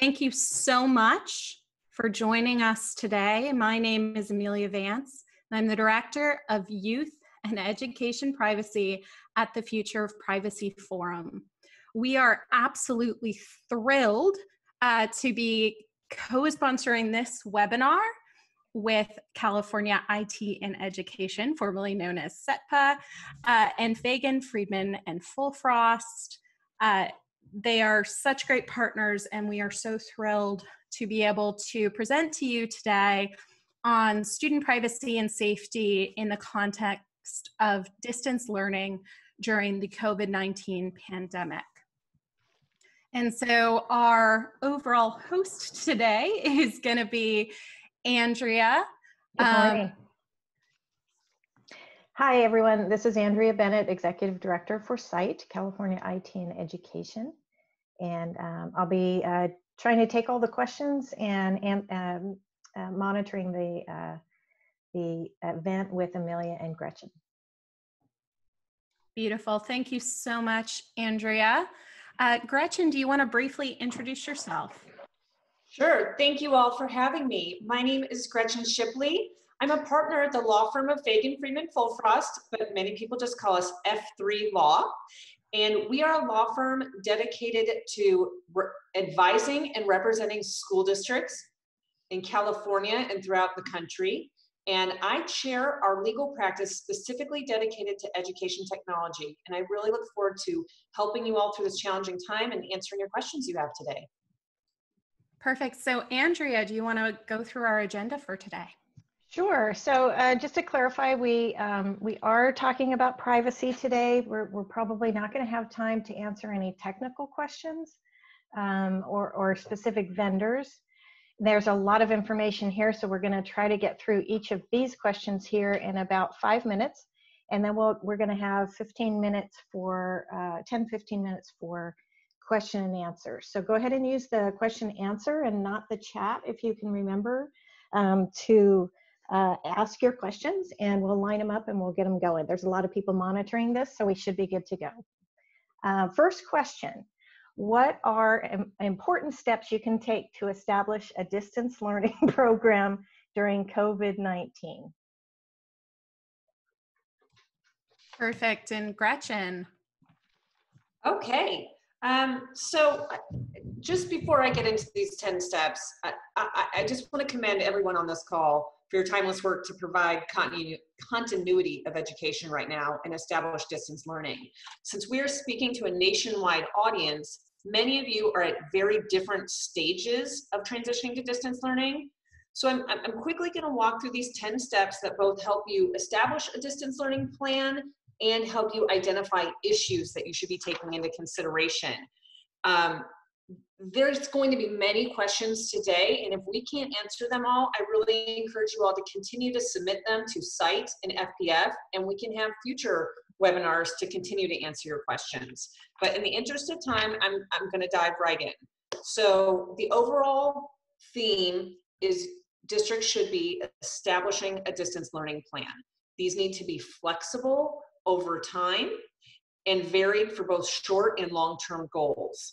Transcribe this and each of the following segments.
Thank you so much for joining us today. My name is Amelia Vance, and I'm the Director of Youth and Education Privacy at the Future of Privacy Forum. We are absolutely thrilled uh, to be co-sponsoring this webinar with California IT in Education, formerly known as CETPA, uh, and Fagen, Friedman, and Fulfrost. Uh, they are such great partners, and we are so thrilled to be able to present to you today on student privacy and safety in the context of distance learning during the COVID 19 pandemic. And so, our overall host today is going to be Andrea. Um, Hi, everyone. This is Andrea Bennett, Executive Director for CITE, California IT and Education. And um, I'll be uh, trying to take all the questions and, and um, uh, monitoring the, uh, the event with Amelia and Gretchen. Beautiful. Thank you so much, Andrea. Uh, Gretchen, do you want to briefly introduce yourself? Sure. Thank you all for having me. My name is Gretchen Shipley. I'm a partner at the law firm of Fagen Friedman Fulfrost, but many people just call us F3 Law. And we are a law firm dedicated to advising and representing school districts in California and throughout the country. And I chair our legal practice specifically dedicated to education technology. And I really look forward to helping you all through this challenging time and answering your questions you have today. Perfect. So, Andrea, do you want to go through our agenda for today? Sure. So uh, just to clarify, we um, we are talking about privacy today. We're, we're probably not going to have time to answer any technical questions um, or, or specific vendors. There's a lot of information here, so we're going to try to get through each of these questions here in about five minutes. And then we'll, we're going to have 15 minutes for, uh, 10, 15 minutes for question and answer. So go ahead and use the question answer and not the chat if you can remember um, to uh, ask your questions and we'll line them up and we'll get them going. There's a lot of people monitoring this, so we should be good to go. Uh, first question, what are important steps you can take to establish a distance learning program during COVID-19? Perfect, and Gretchen. Okay, um, so just before I get into these 10 steps, I, I, I just want to commend everyone on this call for your timeless work to provide continu continuity of education right now and establish distance learning. Since we are speaking to a nationwide audience, many of you are at very different stages of transitioning to distance learning. So I'm, I'm quickly gonna walk through these 10 steps that both help you establish a distance learning plan and help you identify issues that you should be taking into consideration. Um, there's going to be many questions today, and if we can't answer them all, I really encourage you all to continue to submit them to CITE and FPF, and we can have future webinars to continue to answer your questions. But in the interest of time, I'm, I'm gonna dive right in. So the overall theme is districts should be establishing a distance learning plan. These need to be flexible over time and varied for both short and long-term goals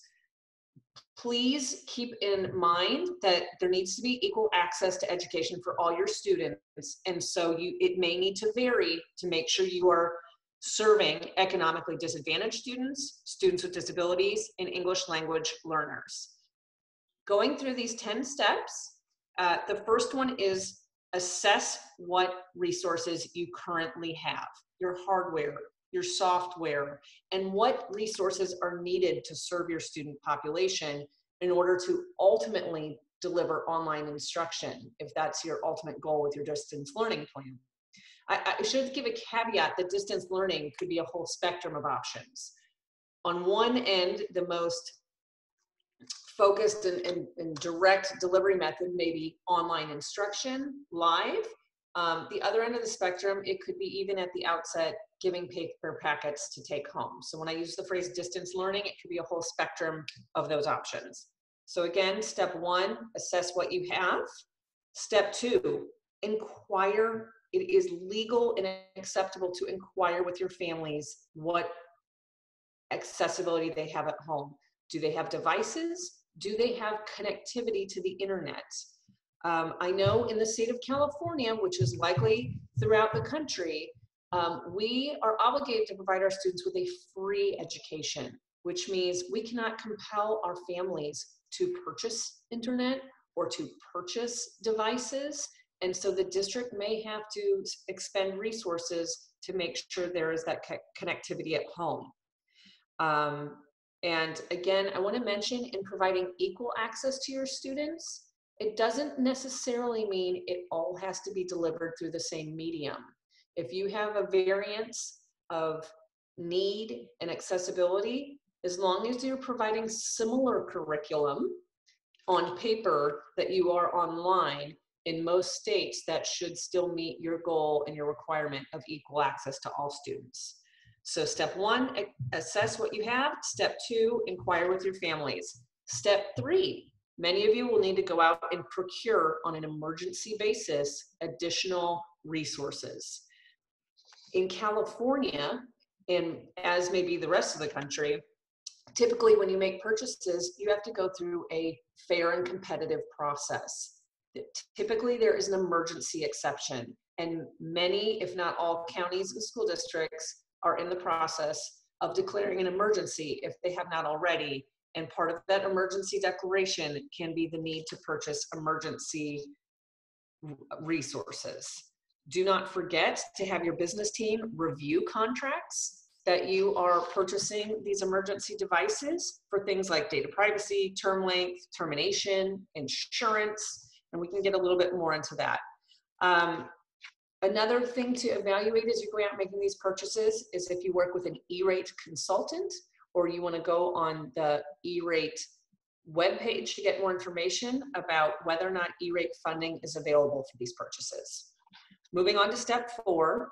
please keep in mind that there needs to be equal access to education for all your students. And so you it may need to vary to make sure you are serving economically disadvantaged students students with disabilities and english language learners. Going through these 10 steps uh, the first one is assess what resources you currently have your hardware your software, and what resources are needed to serve your student population in order to ultimately deliver online instruction, if that's your ultimate goal with your distance learning plan. I, I should give a caveat that distance learning could be a whole spectrum of options. On one end, the most focused and, and, and, direct delivery method may be online instruction live. Um, the other end of the spectrum, it could be even at the outset giving paper packets to take home. So when I use the phrase distance learning, it could be a whole spectrum of those options. So again, step one, assess what you have. Step two, inquire. It is legal and acceptable to inquire with your families what accessibility they have at home. Do they have devices? do they have connectivity to the internet? Um, I know in the state of California, which is likely throughout the country, um, we are obligated to provide our students with a free education, which means we cannot compel our families to purchase internet or to purchase devices. And so the district may have to expend resources to make sure there is that co connectivity at home. Um, and again, I want to mention in providing equal access to your students, it doesn't necessarily mean it all has to be delivered through the same medium. If you have a variance of need and accessibility, as long as you're providing similar curriculum on paper that you are online, in most states, that should still meet your goal and your requirement of equal access to all students. So step one, assess what you have. Step two, inquire with your families. Step three, many of you will need to go out and procure on an emergency basis additional resources. In California, and as maybe the rest of the country, typically when you make purchases, you have to go through a fair and competitive process. Typically, there is an emergency exception, and many, if not all, counties and school districts are in the process of declaring an emergency if they have not already. And part of that emergency declaration can be the need to purchase emergency resources. Do not forget to have your business team review contracts that you are purchasing these emergency devices for things like data privacy, term length, termination, insurance, and we can get a little bit more into that. Um, another thing to evaluate as you go out making these purchases is if you work with an E-rate consultant or you want to go on the E-rate webpage to get more information about whether or not E-rate funding is available for these purchases. Moving on to step four,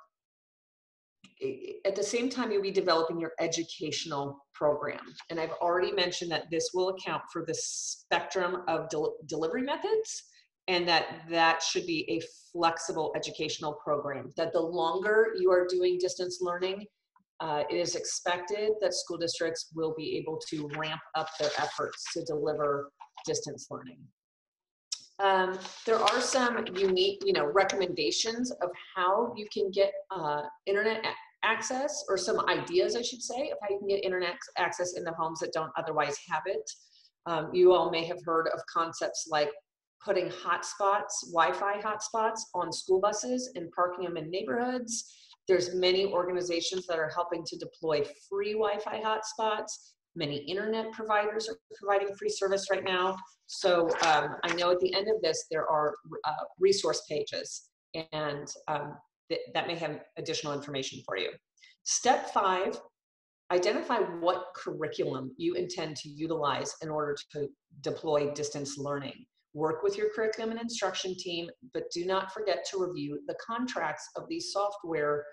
at the same time you'll be developing your educational program. And I've already mentioned that this will account for the spectrum of del delivery methods and that that should be a flexible educational program. That the longer you are doing distance learning, uh, it is expected that school districts will be able to ramp up their efforts to deliver distance learning. Um, there are some unique, you know, recommendations of how you can get uh, internet access, or some ideas, I should say, of how you can get internet access in the homes that don't otherwise have it. Um, you all may have heard of concepts like putting hotspots, Wi-Fi hotspots on school buses and parking them in neighborhoods. There's many organizations that are helping to deploy free Wi-Fi hotspots. Many internet providers are providing free service right now. So um, I know at the end of this, there are uh, resource pages and um, th that may have additional information for you. Step five, identify what curriculum you intend to utilize in order to deploy distance learning. Work with your curriculum and instruction team, but do not forget to review the contracts of these software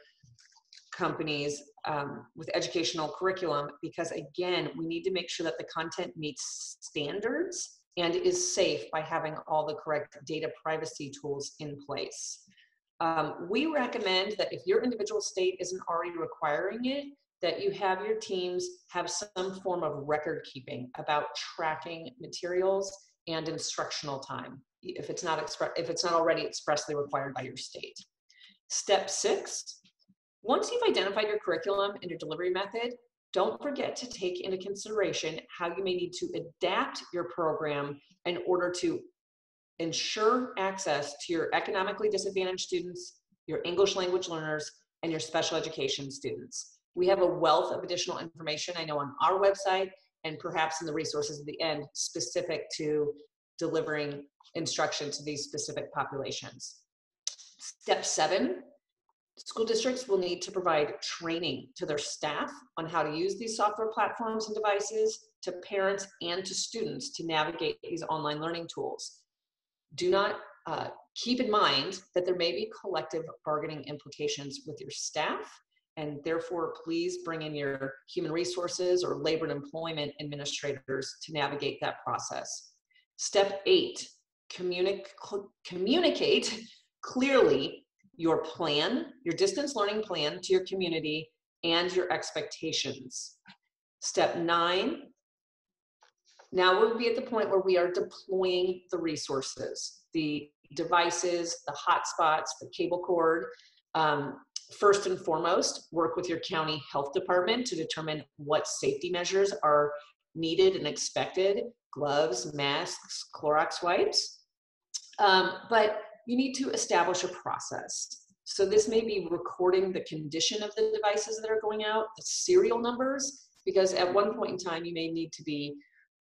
companies um, with educational curriculum because again, we need to make sure that the content meets standards and is safe by having all the correct data privacy tools in place. Um, we recommend that if your individual state isn't already requiring it, that you have your teams have some form of record keeping about tracking materials and instructional time if it's not expre- if it's not already expressly required by your state. Step six, once you've identified your curriculum and your delivery method, don't forget to take into consideration how you may need to adapt your program in order to ensure access to your economically disadvantaged students, your English language learners, and your special education students. We have a wealth of additional information I know on our website and perhaps in the resources at the end specific to delivering instruction to these specific populations. Step seven, school districts will need to provide training to their staff on how to use these software platforms and devices, to parents and to students to navigate these online learning tools. Do not uh, keep in mind that there may be collective bargaining implications with your staff and therefore please bring in your human resources or labor and employment administrators to navigate that process. Step eight, communic communicate clearly your plan, your distance learning plan to your community and your expectations. Step nine, Now we'll be at the point where we are deploying the resources, the devices, the hotspots, the cable cord. Um, first and foremost, work with your county health department to determine what safety measures are needed and expected gloves, masks, Clorox wipes. Um, but you need to establish a process. So this may be recording the condition of the devices that are going out, the serial numbers, because at one point in time you may need to be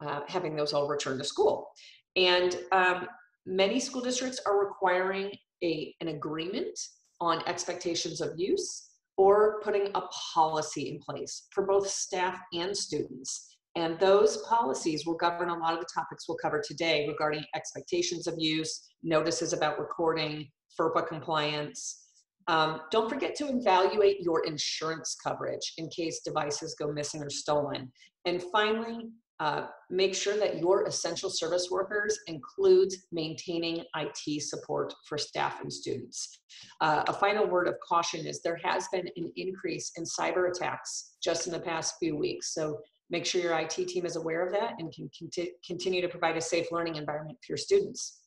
uh, having those all returned to school. And um, many school districts are requiring a, an agreement on expectations of use or putting a policy in place for both staff and students. And those policies will govern a lot of the topics we'll cover today regarding expectations of use, notices about recording, FERPA compliance. Um, don't forget to evaluate your insurance coverage in case devices go missing or stolen. And finally, uh, make sure that your essential service workers includes maintaining IT support for staff and students. Uh, a final word of caution is there has been an increase in cyber attacks just in the past few weeks. So make sure your IT team is aware of that and can conti continue to provide a safe learning environment for your students.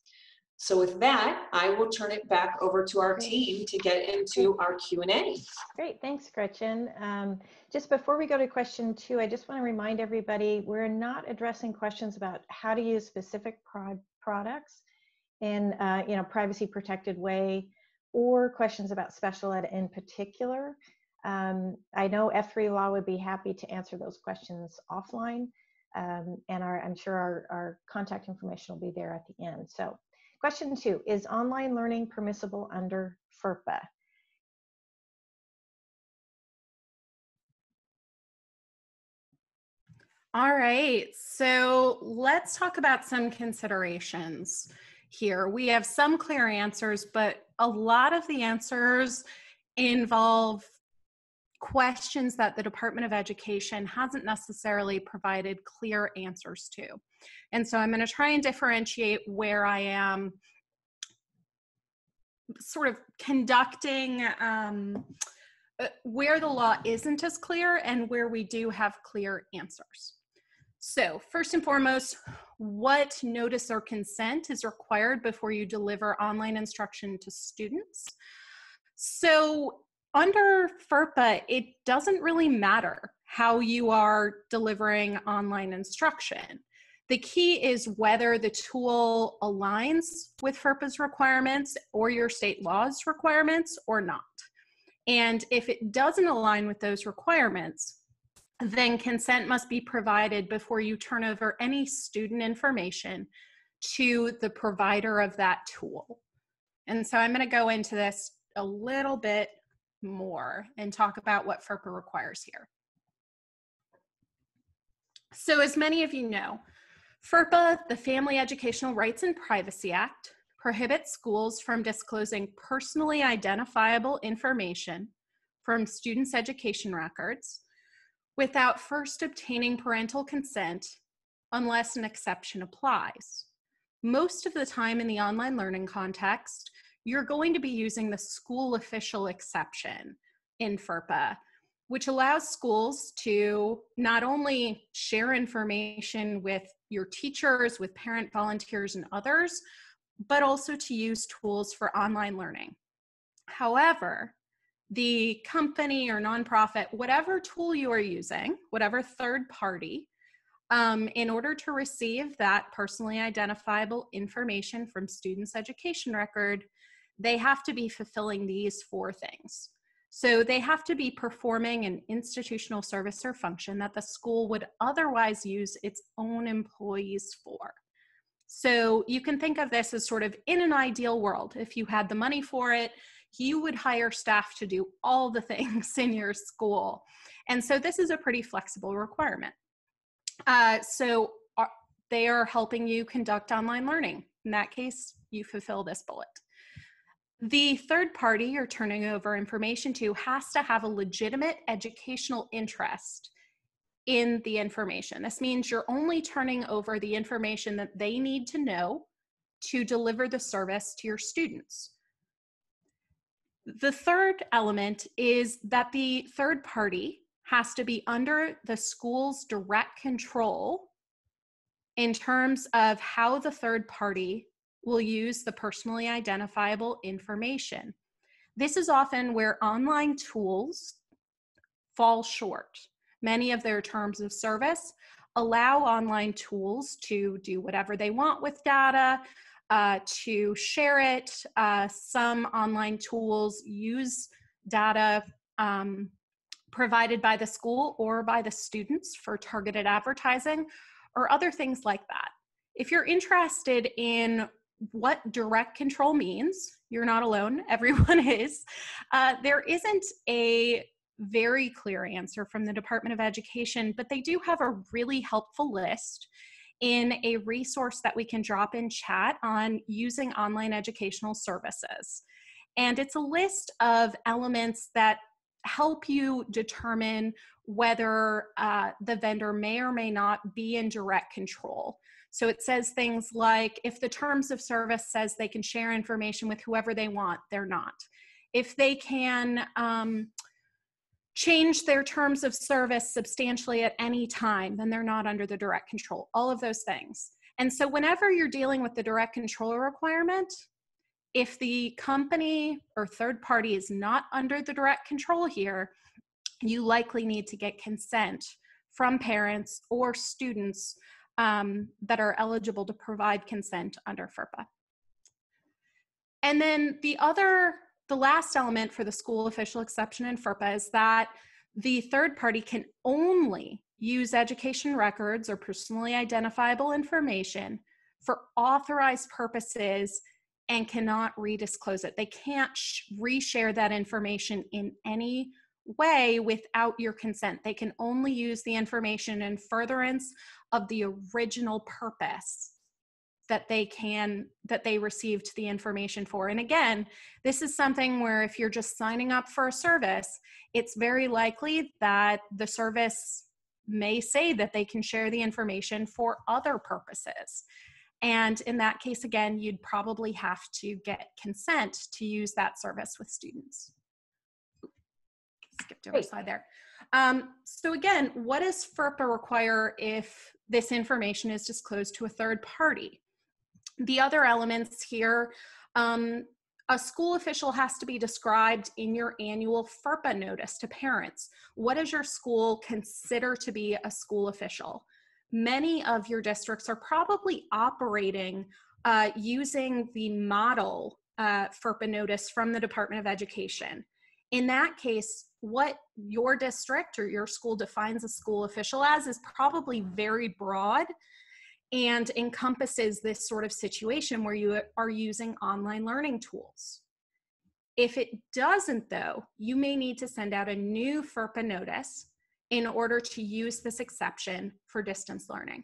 So with that, I will turn it back over to our team to get into our Q&A. Great, thanks Gretchen. Um, just before we go to question two, I just want to remind everybody, we're not addressing questions about how to use specific prod products in uh, you know, privacy protected way or questions about special ed in particular. Um, I know F3 Law would be happy to answer those questions offline. Um, and our, I'm sure our, our contact information will be there at the end. So Question two, is online learning permissible under FERPA? All right, so let's talk about some considerations here. We have some clear answers, but a lot of the answers involve questions that the Department of Education hasn't necessarily provided clear answers to. And so I'm going to try and differentiate where I am sort of conducting um, uh, where the law isn't as clear and where we do have clear answers. So first and foremost, what notice or consent is required before you deliver online instruction to students? So under FERPA, it doesn't really matter how you are delivering online instruction. The key is whether the tool aligns with FERPA's requirements or your state law's requirements or not. And if it doesn't align with those requirements, then consent must be provided before you turn over any student information to the provider of that tool. And so I'm going to go into this a little bit more and talk about what FERPA requires here. So as many of you know, FERPA, the Family Educational Rights and Privacy Act, prohibits schools from disclosing personally identifiable information from students' education records without first obtaining parental consent unless an exception applies. Most of the time in the online learning context, you're going to be using the school official exception in FERPA, which allows schools to not only share information with your teachers, with parent volunteers and others, but also to use tools for online learning. However, the company or nonprofit, whatever tool you are using, whatever third party, um, in order to receive that personally identifiable information from students' education record, they have to be fulfilling these four things. So they have to be performing an institutional service or function that the school would otherwise use its own employees for. So you can think of this as sort of in an ideal world. If you had the money for it, you would hire staff to do all the things in your school. And so this is a pretty flexible requirement. Uh, so are, they are helping you conduct online learning. In that case, you fulfill this bullet. The third party you're turning over information to has to have a legitimate educational interest in the information. This means you're only turning over the information that they need to know to deliver the service to your students. The third element is that the third party has to be under the school's direct control in terms of how the third party will use the personally identifiable information. This is often where online tools fall short. Many of their terms of service allow online tools to do whatever they want with data, uh, to share it. Uh, some online tools use data um, provided by the school or by the students for targeted advertising or other things like that. If you're interested in what direct control means, you're not alone, everyone is, uh, there isn't a very clear answer from the Department of Education, but they do have a really helpful list in a resource that we can drop in chat on using online educational services. And it's a list of elements that help you determine whether uh, the vendor may or may not be in direct control. So it says things like if the terms of service says they can share information with whoever they want, they're not. If they can um, change their terms of service substantially at any time, then they're not under the direct control, all of those things. And so, whenever you're dealing with the direct control requirement, if the company or third party is not under the direct control here, you likely need to get consent from parents or students um, that are eligible to provide consent under FERPA. And then the other the last element for the school official exception in FERPA is that the third party can only use education records or personally identifiable information for authorized purposes and cannot redisclose it. They can't reshare that information in any way without your consent. They can only use the information in furtherance of the original purpose that they can that they received the information for. And again this is something where if you're just signing up for a service it's very likely that the service may say that they can share the information for other purposes. And in that case again you'd probably have to get consent to use that service with students skipped over slide there um, so again what does FERPA require if this information is disclosed to a third party the other elements here, um, a school official has to be described in your annual FERPA notice to parents. What does your school consider to be a school official? Many of your districts are probably operating uh, using the model uh, FERPA notice from the Department of Education. In that case, what your district or your school defines a school official as is probably very broad and encompasses this sort of situation where you are using online learning tools. If it doesn't, though, you may need to send out a new FERPA notice in order to use this exception for distance learning.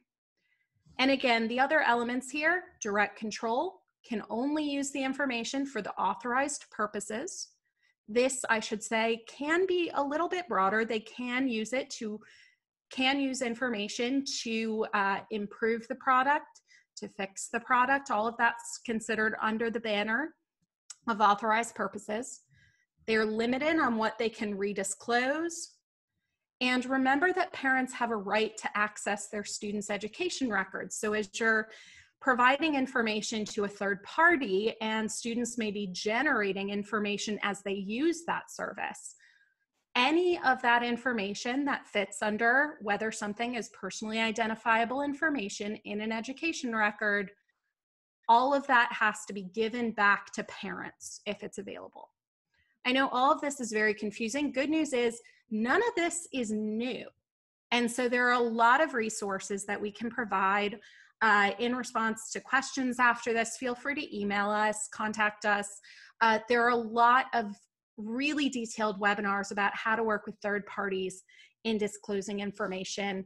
And again, the other elements here direct control can only use the information for the authorized purposes. This, I should say, can be a little bit broader. They can use it to can use information to uh, improve the product, to fix the product. All of that's considered under the banner of authorized purposes. They're limited on what they can redisclose. And remember that parents have a right to access their students' education records. So as you're providing information to a third party and students may be generating information as they use that service, any of that information that fits under whether something is personally identifiable information in an education record, all of that has to be given back to parents if it's available. I know all of this is very confusing. Good news is none of this is new. And so there are a lot of resources that we can provide uh, in response to questions after this. Feel free to email us, contact us. Uh, there are a lot of really detailed webinars about how to work with third parties in disclosing information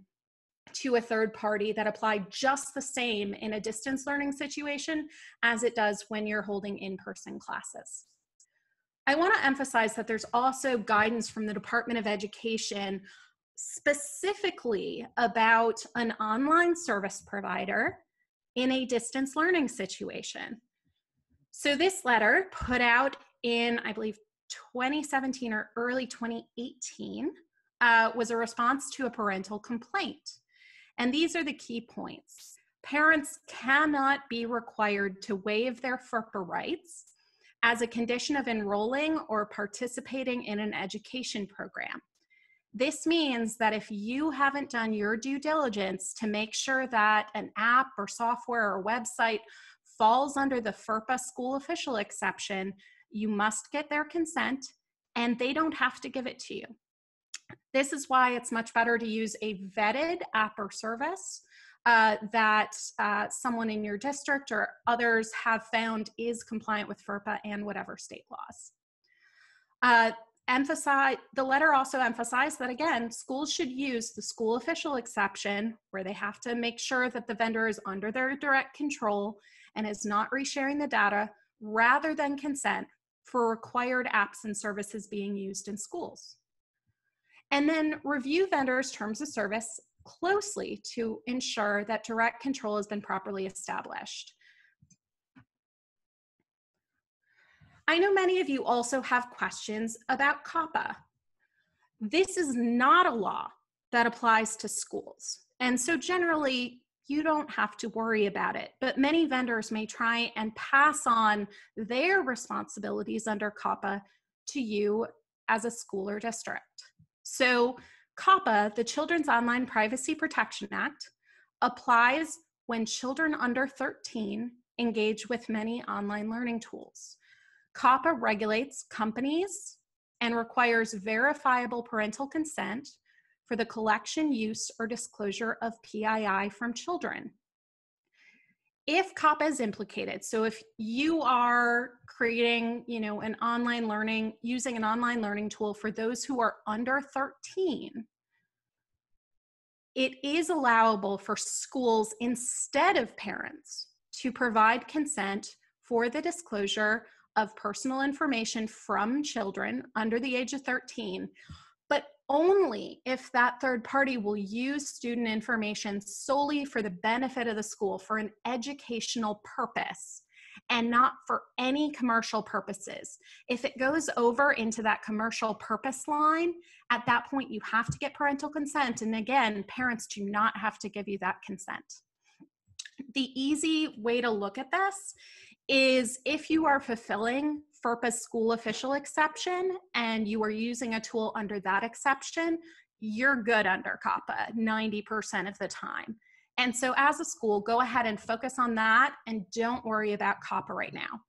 to a third party that apply just the same in a distance learning situation as it does when you're holding in-person classes. I want to emphasize that there's also guidance from the Department of Education specifically about an online service provider in a distance learning situation. So this letter put out in, I believe, 2017 or early 2018 uh, was a response to a parental complaint. And these are the key points. parents cannot be required to waive their FERPA rights as a condition of enrolling or participating in an education program. This means that if you haven't done your due diligence to make sure that an app or software or website falls under the FERPA school official exception, you must get their consent and they don't have to give it to you. This is why it's much better to use a vetted app or service uh, that uh, someone in your district or others have found is compliant with FERPA and whatever state laws. Uh, emphasize the letter also emphasized that again schools should use the school official exception where they have to make sure that the vendor is under their direct control and is not resharing the data rather than consent for required apps and services being used in schools. And then review vendors' terms of service closely to ensure that direct control has been properly established. I know many of you also have questions about COPPA. This is not a law that applies to schools. And so generally, you don't have to worry about it. But many vendors may try and pass on their responsibilities under COPPA to you as a school or district. So, COPPA, the Children's Online Privacy Protection Act, applies when children under 13 engage with many online learning tools. COPPA regulates companies and requires verifiable parental consent for the collection, use, or disclosure of PII from children. If COPPA is implicated, so if you are creating, you know, an online learning, using an online learning tool for those who are under 13, it is allowable for schools instead of parents to provide consent for the disclosure of personal information from children under the age of 13 but only if that third party will use student information solely for the benefit of the school for an educational purpose and not for any commercial purposes. If it goes over into that commercial purpose line, at that point you have to get parental consent. And again, parents do not have to give you that consent. The easy way to look at this is if you are fulfilling FERPA's school official exception and you are using a tool under that exception, you're good under COPPA 90% of the time. And so, as a school, go ahead and focus on that and don't worry about COPPA right now.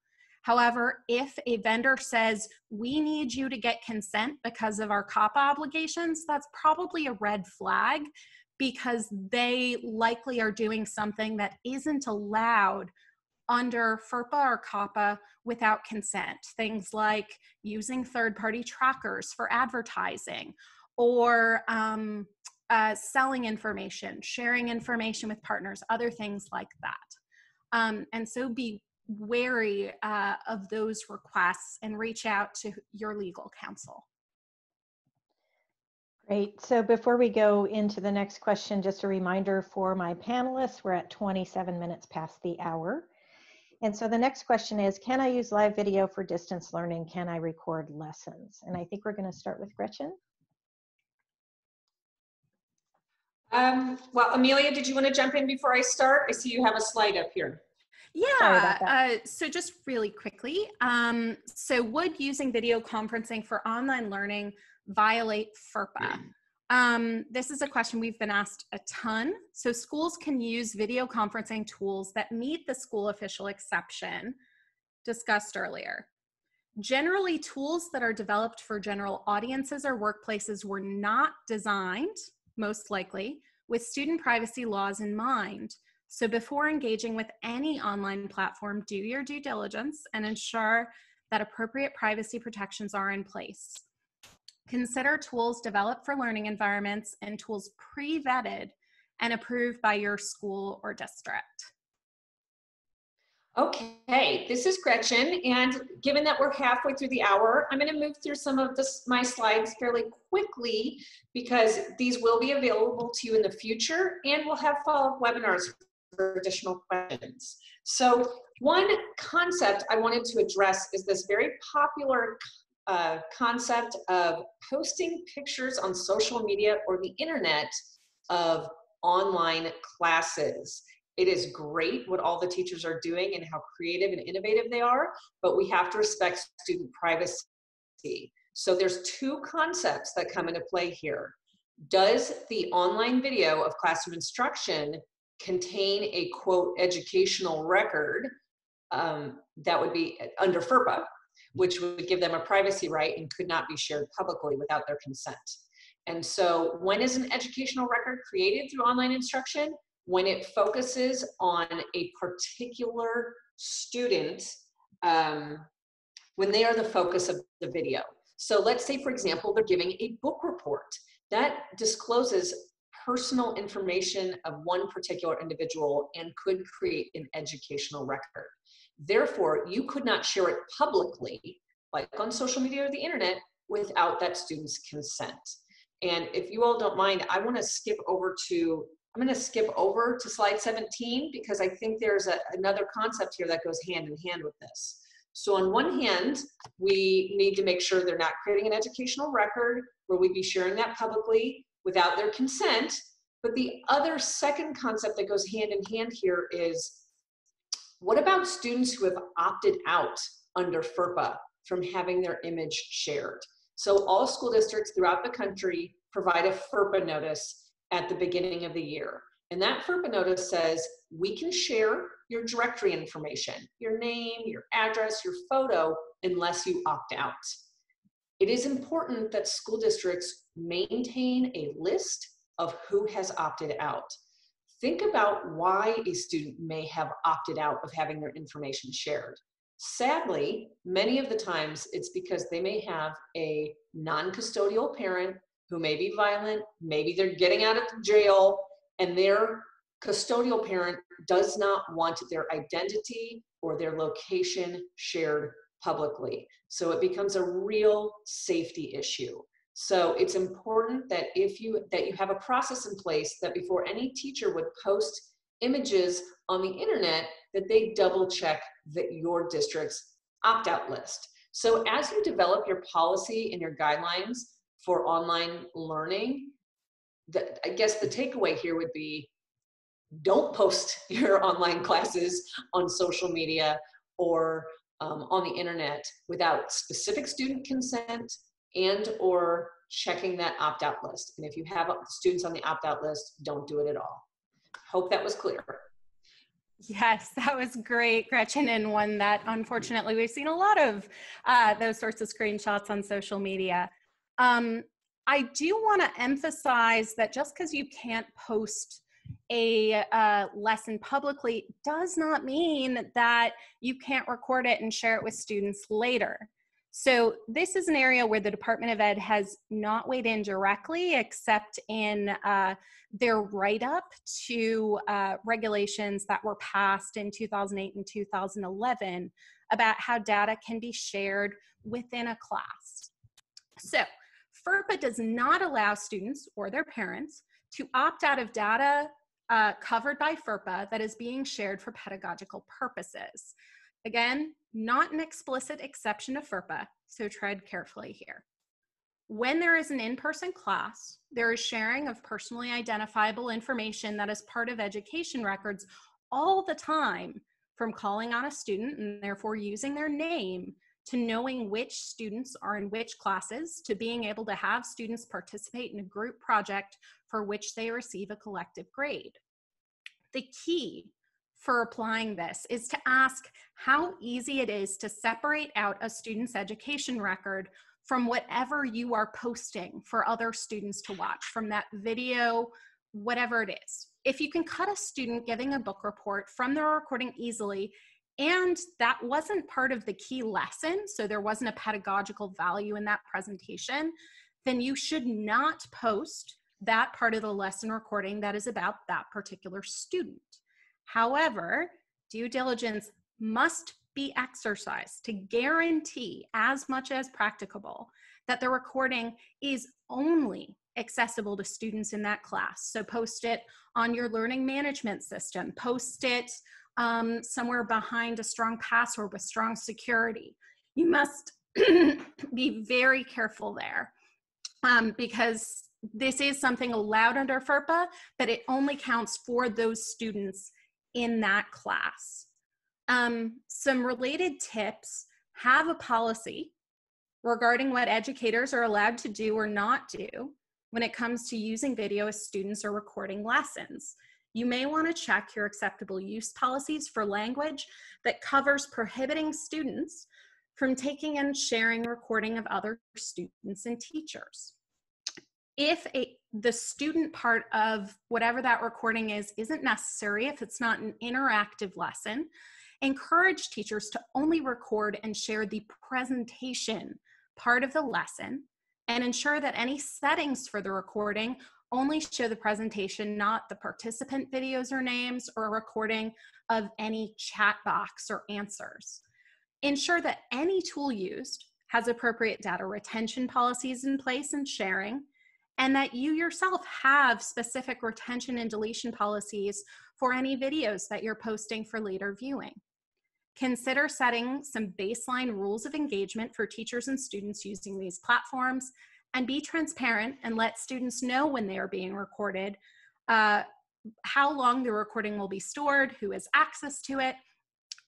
However, if a vendor says, we need you to get consent because of our COPPA obligations, that's probably a red flag because they likely are doing something that isn't allowed under FERPA or COPPA without consent. Things like using third party trackers for advertising or um, uh, selling information, sharing information with partners, other things like that. Um, and so be wary uh, of those requests and reach out to your legal counsel. Great. So before we go into the next question, just a reminder for my panelists, we're at 27 minutes past the hour. And so the next question is, can I use live video for distance learning? Can I record lessons? And I think we're gonna start with Gretchen. Um, well, Amelia, did you want to jump in before I start? I see you have a slide up here. Yeah, uh, so just really quickly. Um, so would using video conferencing for online learning violate FERPA? Um, this is a question we've been asked a ton. So schools can use video conferencing tools that meet the school official exception discussed earlier. Generally, tools that are developed for general audiences or workplaces were not designed, most likely, with student privacy laws in mind. So before engaging with any online platform, do your due diligence and ensure that appropriate privacy protections are in place. Consider tools developed for learning environments and tools pre-vetted and approved by your school or district. Okay, this is Gretchen, and given that we're halfway through the hour, I'm going to move through some of this, my slides fairly quickly because these will be available to you in the future, and we'll have follow-up webinars for additional questions. So one concept I wanted to address is this very popular uh, concept of posting pictures on social media or the internet of online classes. It is great what all the teachers are doing and how creative and innovative they are, but we have to respect student privacy. So there's two concepts that come into play here. Does the online video of classroom instruction contain a quote educational record um, that would be under FERPA, which would give them a privacy right and could not be shared publicly without their consent. And so when is an educational record created through online instruction? When it focuses on a particular student, um, when they are the focus of the video. So let's say, for example, they're giving a book report. That discloses personal information of one particular individual and could create an educational record. Therefore, you could not share it publicly, like on social media or the internet, without that student's consent. And if you all don't mind, I want to skip over to, I'm going to skip over to slide 17 because I think there's a, another concept here that goes hand in hand with this. So on one hand, we need to make sure they're not creating an educational record where we'd be sharing that publicly without their consent. But the other second concept that goes hand in hand here is what about students who have opted out under FERPA from having their image shared? So all school districts throughout the country provide a FERPA notice at the beginning of the year. And that FERPA notice says, we can share your directory information, your name, your address, your photo, unless you opt out. It is important that school districts maintain a list of who has opted out. Think about why a student may have opted out of having their information shared. Sadly, many of the times it's because they may have a non custodial parent who may be violent, maybe they're getting out of jail, and their custodial parent does not want their identity or their location shared publicly. So it becomes a real safety issue. So it's important that if you that you have a process in place that before any teacher would post images on the internet that they double check that your district's opt-out list. So as you develop your policy and your guidelines for online learning, the, I guess the takeaway here would be don't post your online classes on social media or um, on the internet without specific student consent and or checking that opt-out list. And if you have students on the opt-out list, don't do it at all. Hope that was clear. Yes, that was great, Gretchen, and one that unfortunately we've seen a lot of uh, those sorts of screenshots on social media. Um, I do want to emphasize that just because you can't post a uh, lesson publicly does not mean that you can't record it and share it with students later. So this is an area where the Department of Ed has not weighed in directly, except in uh, their write-up to uh, regulations that were passed in 2008 and 2011 about how data can be shared within a class. So FERPA does not allow students or their parents to opt out of data uh, covered by FERPA that is being shared for pedagogical purposes. Again, not an explicit exception to FERPA, so tread carefully here. When there is an in-person class, there is sharing of personally identifiable information that is part of education records all the time, from calling on a student and therefore using their name to knowing which students are in which classes, to being able to have students participate in a group project for which they receive a collective grade. The key for applying this is to ask how easy it is to separate out a student's education record from whatever you are posting for other students to watch, from that video, whatever it is. If you can cut a student giving a book report from their recording easily, and that wasn't part of the key lesson, so there wasn't a pedagogical value in that presentation, then you should not post that part of the lesson recording that is about that particular student. However, due diligence must be exercised to guarantee as much as practicable that the recording is only accessible to students in that class. So post it on your learning management system, post it um, somewhere behind a strong password with strong security. You must be very careful there um, because this is something allowed under FERPA, but it only counts for those students in that class. Um, some related tips have a policy regarding what educators are allowed to do or not do when it comes to using video as students are recording lessons. You may want to check your acceptable use policies for language that covers prohibiting students from taking and sharing recording of other students and teachers. If a, the student part of whatever that recording is isn't necessary, if it's not an interactive lesson, encourage teachers to only record and share the presentation part of the lesson and ensure that any settings for the recording only show the presentation, not the participant videos or names or a recording of any chat box or answers. Ensure that any tool used has appropriate data retention policies in place and sharing, and that you yourself have specific retention and deletion policies for any videos that you're posting for later viewing. Consider setting some baseline rules of engagement for teachers and students using these platforms and be transparent and let students know when they are being recorded, uh, how long the recording will be stored, who has access to it,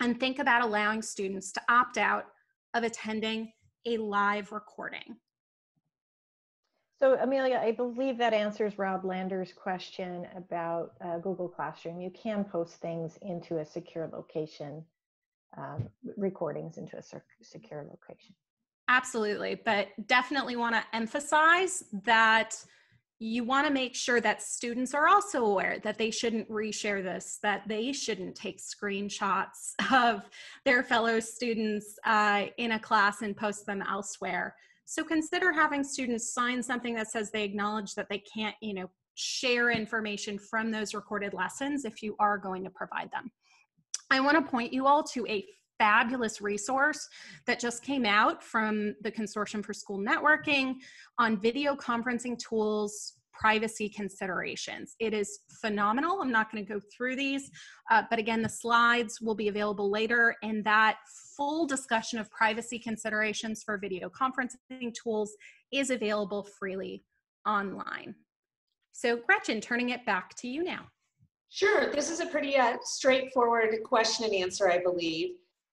and think about allowing students to opt out of attending a live recording. So Amelia, I believe that answers Rob Lander's question about uh, Google Classroom. You can post things into a secure location um, recordings into a secure location. Absolutely, but definitely want to emphasize that you want to make sure that students are also aware that they shouldn't reshare this, that they shouldn't take screenshots of their fellow students uh, in a class and post them elsewhere. So consider having students sign something that says they acknowledge that they can't, you know, share information from those recorded lessons if you are going to provide them. I want to point you all to a fabulous resource that just came out from the Consortium for School Networking on video conferencing tools privacy considerations. It is phenomenal. I'm not going to go through these, uh, but again, the slides will be available later, and that full discussion of privacy considerations for video conferencing tools is available freely online. So, Gretchen, turning it back to you now. Sure. This is a pretty uh, straightforward question and answer, I believe.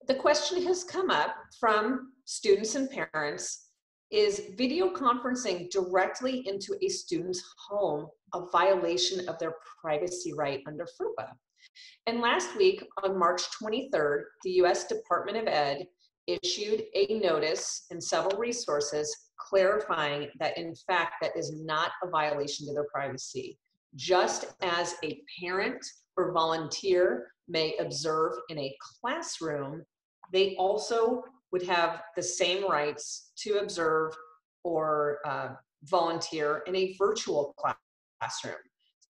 The question has come up from students and parents is video conferencing directly into a student's home a violation of their privacy right under FERPA? And last week, on March 23rd, the US Department of Ed issued a notice and several resources clarifying that, in fact, that is not a violation to their privacy just as a parent or volunteer may observe in a classroom, they also would have the same rights to observe or uh, volunteer in a virtual classroom.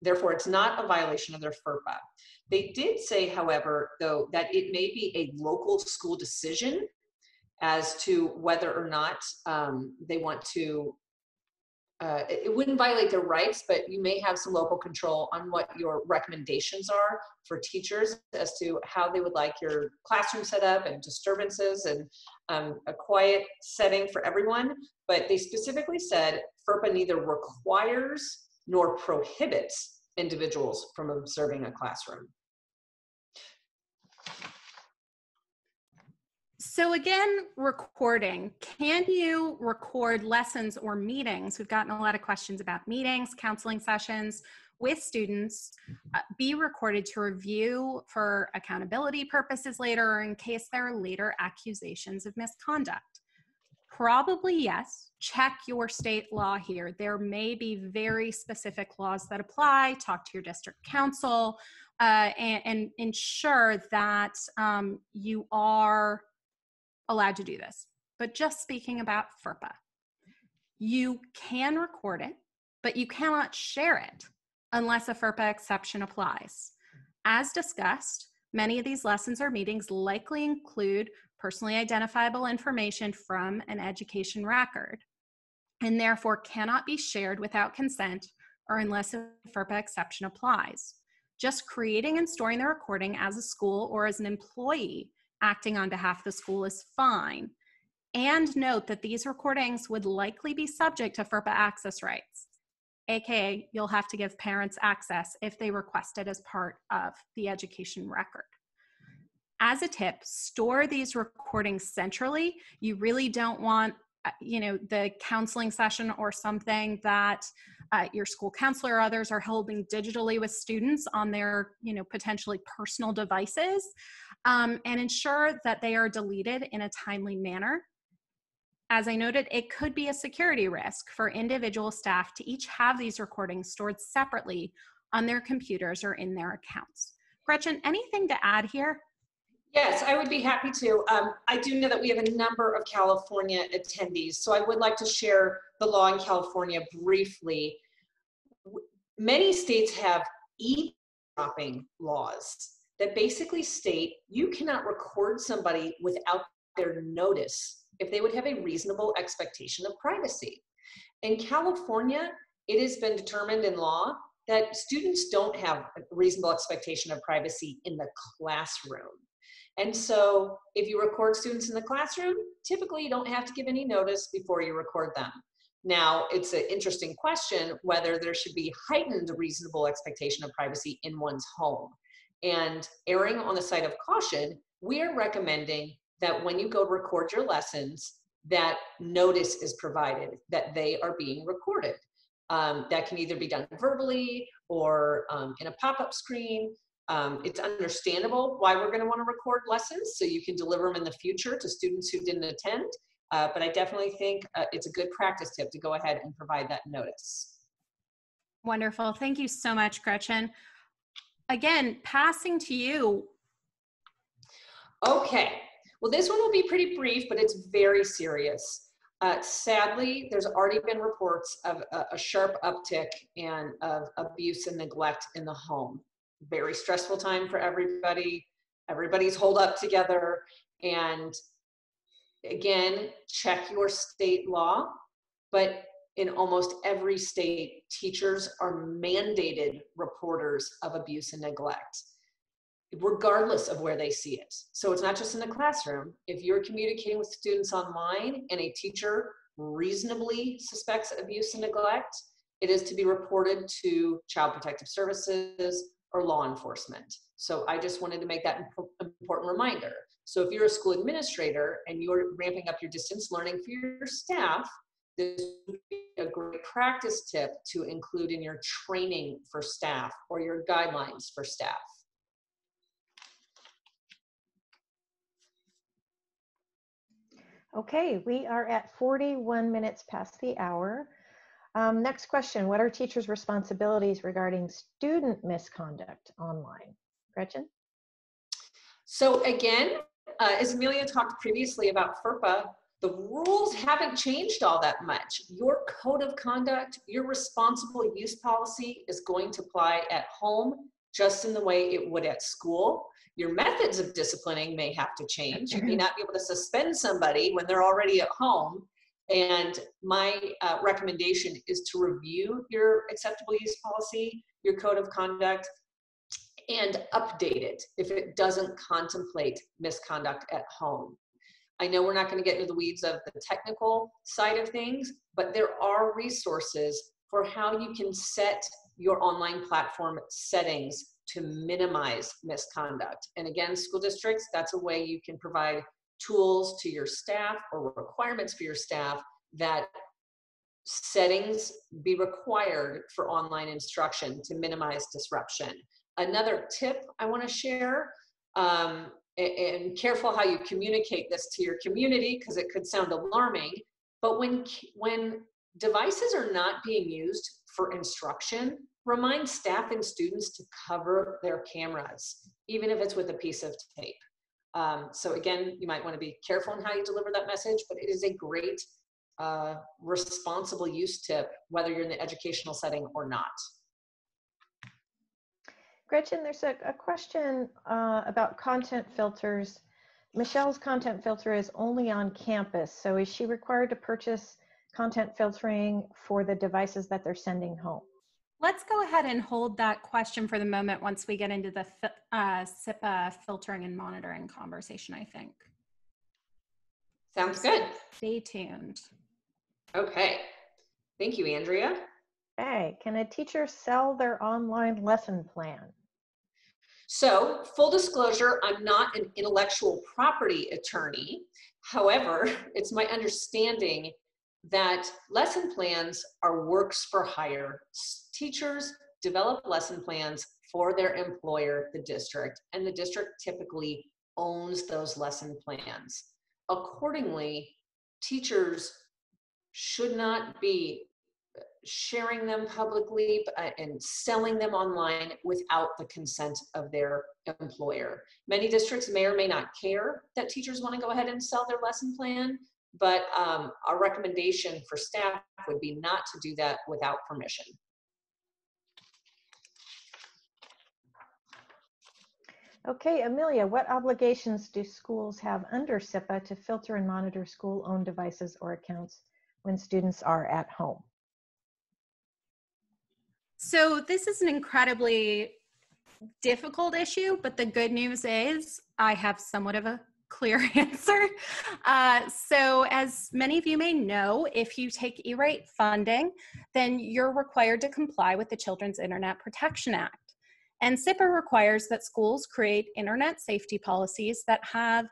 Therefore, it's not a violation of their FERPA. They did say, however, though, that it may be a local school decision as to whether or not um, they want to uh, it wouldn't violate their rights, but you may have some local control on what your recommendations are for teachers as to how they would like your classroom set up and disturbances and um, a quiet setting for everyone. But they specifically said FERPA neither requires nor prohibits individuals from observing a classroom. So again, recording. Can you record lessons or meetings? We've gotten a lot of questions about meetings, counseling sessions with students, uh, be recorded to review for accountability purposes later or in case there are later accusations of misconduct. Probably yes. Check your state law here. There may be very specific laws that apply. Talk to your district counsel uh, and, and, ensure that um, you are allowed to do this. But just speaking about FERPA, you can record it, but you cannot share it unless a FERPA exception applies. As discussed, many of these lessons or meetings likely include personally identifiable information from an education record and therefore cannot be shared without consent or unless a FERPA exception applies. Just creating and storing the recording as a school or as an employee acting on behalf of the school is fine. And note that these recordings would likely be subject to FERPA access rights. Aka you'll have to give parents access if they request it as part of the education record. As a tip, store these recordings centrally. You really don't want uh, you know the counseling session or something that uh, your school counselor or others are holding digitally with students on their you know potentially personal devices um, and ensure that they are deleted in a timely manner as I noted, it could be a security risk for individual staff to each have these recordings stored separately on their computers or in their accounts. Gretchen, anything to add here? Yes, I would be happy to. Um, I do know that we have a number of California attendees, so I would like to share the law in California briefly. Many states have eavesdropping laws that basically state you cannot record somebody without their notice if they would have a reasonable expectation of privacy. In California, it has been determined in law that students don't have a reasonable expectation of privacy in the classroom. And so if you record students in the classroom, typically you don't have to give any notice before you record them. Now, it's an interesting question whether there should be heightened reasonable expectation of privacy in one's home. And erring on the side of caution, we are recommending that when you go record your lessons, that notice is provided that they are being recorded. Um, that can either be done verbally or um, in a pop-up screen. Um, it's understandable why we're going to want to record lessons so you can deliver them in the future to students who didn't attend. Uh, but I definitely think uh, it's a good practice tip to go ahead and provide that notice. Wonderful. Thank you so much, Gretchen. Again, passing to you. Okay, well, this one will be pretty brief, but it's very serious. Uh, sadly, there's already been reports of a, a sharp uptick and of abuse and neglect in the home. Very stressful time for everybody. Everybody's holed up together. And again, check your state law. But in almost every state, teachers are mandated reporters of abuse and neglect regardless of where they see it. So it's not just in the classroom. If you're communicating with students online and a teacher reasonably suspects abuse and neglect, it is to be reported to Child Protective Services or law enforcement. So I just wanted to make that important reminder. So if you're a school administrator and you're ramping up your distance learning for your staff, this would be a great practice tip to include in your training for staff or your guidelines for staff. Okay, we are at 41 minutes past the hour. Um, next question, what are teachers' responsibilities regarding student misconduct online? Gretchen? So again, uh, as Amelia talked previously about FERPA, the rules haven't changed all that much. Your code of conduct, your responsible use policy is going to apply at home just in the way it would at school. Your methods of disciplining may have to change. You may not be able to suspend somebody when they're already at home. And my uh, recommendation is to review your acceptable use policy, your code of conduct, and update it if it doesn't contemplate misconduct at home. I know we're not going to get into the weeds of the technical side of things, but there are resources for how you can set your online platform settings to minimize misconduct. And again, school districts, that's a way you can provide tools to your staff or requirements for your staff that settings be required for online instruction to minimize disruption. Another tip I want to share, um, and careful how you communicate this to your community because it could sound alarming, but when, when devices are not being used for instruction, remind staff and students to cover their cameras, even if it's with a piece of tape. Um, so again, you might want to be careful in how you deliver that message, but it is a great uh, responsible use tip, whether you're in the educational setting or not. Gretchen, there's a, a question uh, about content filters. Michelle's content filter is only on campus, so is she required to purchase content filtering for the devices that they're sending home? Let's go ahead and hold that question for the moment once we get into the uh, CIPA filtering and monitoring conversation, I think. Sounds good. Stay tuned. Okay. Thank you, Andrea. Okay, can a teacher sell their online lesson plan? So, full disclosure, I'm not an intellectual property attorney. However, it's my understanding that lesson plans are works for hire. Teachers develop lesson plans for their employer, the district, and the district typically owns those lesson plans. Accordingly, teachers should not be sharing them publicly uh, and selling them online without the consent of their employer. Many districts may or may not care that teachers want to go ahead and sell their lesson plan, but um, our recommendation for staff would be not to do that without permission. Okay, Amelia, what obligations do schools have under CIPA to filter and monitor school-owned devices or accounts when students are at home? So this is an incredibly difficult issue, but the good news is I have somewhat of a clear answer. Uh, so, as many of you may know, if you take E rate funding, then you're required to comply with the Children's Internet Protection Act. And CIPA requires that schools create internet safety policies that have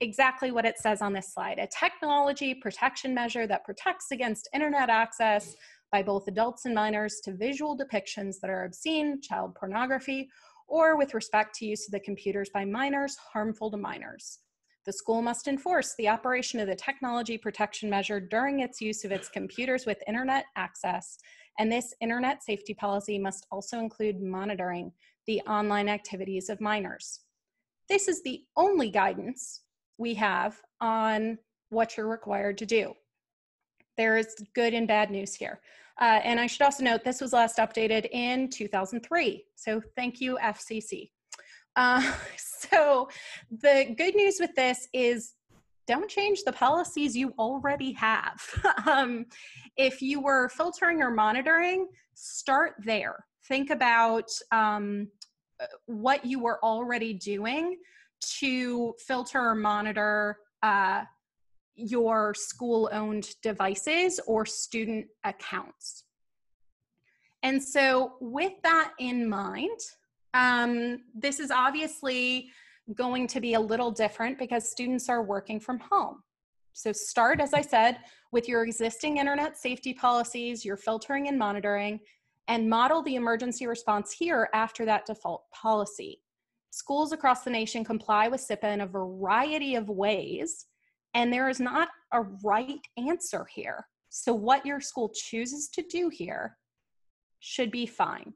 exactly what it says on this slide a technology protection measure that protects against internet access by both adults and minors to visual depictions that are obscene, child pornography, or with respect to use of the computers by minors harmful to minors. The school must enforce the operation of the technology protection measure during its use of its computers with internet access, and this internet safety policy must also include monitoring the online activities of minors. This is the only guidance we have on what you're required to do. There is good and bad news here. Uh, and I should also note this was last updated in 2003. So thank you, FCC. Uh, so the good news with this is don't change the policies you already have. um, if you were filtering or monitoring, start there. Think about um, what you were already doing to filter or monitor uh, your school owned devices or student accounts. And so, with that in mind, um, this is obviously going to be a little different because students are working from home. So, start, as I said, with your existing internet safety policies, your filtering and monitoring, and model the emergency response here after that default policy. Schools across the nation comply with CIPA in a variety of ways, and there is not a right answer here. So, what your school chooses to do here should be fine.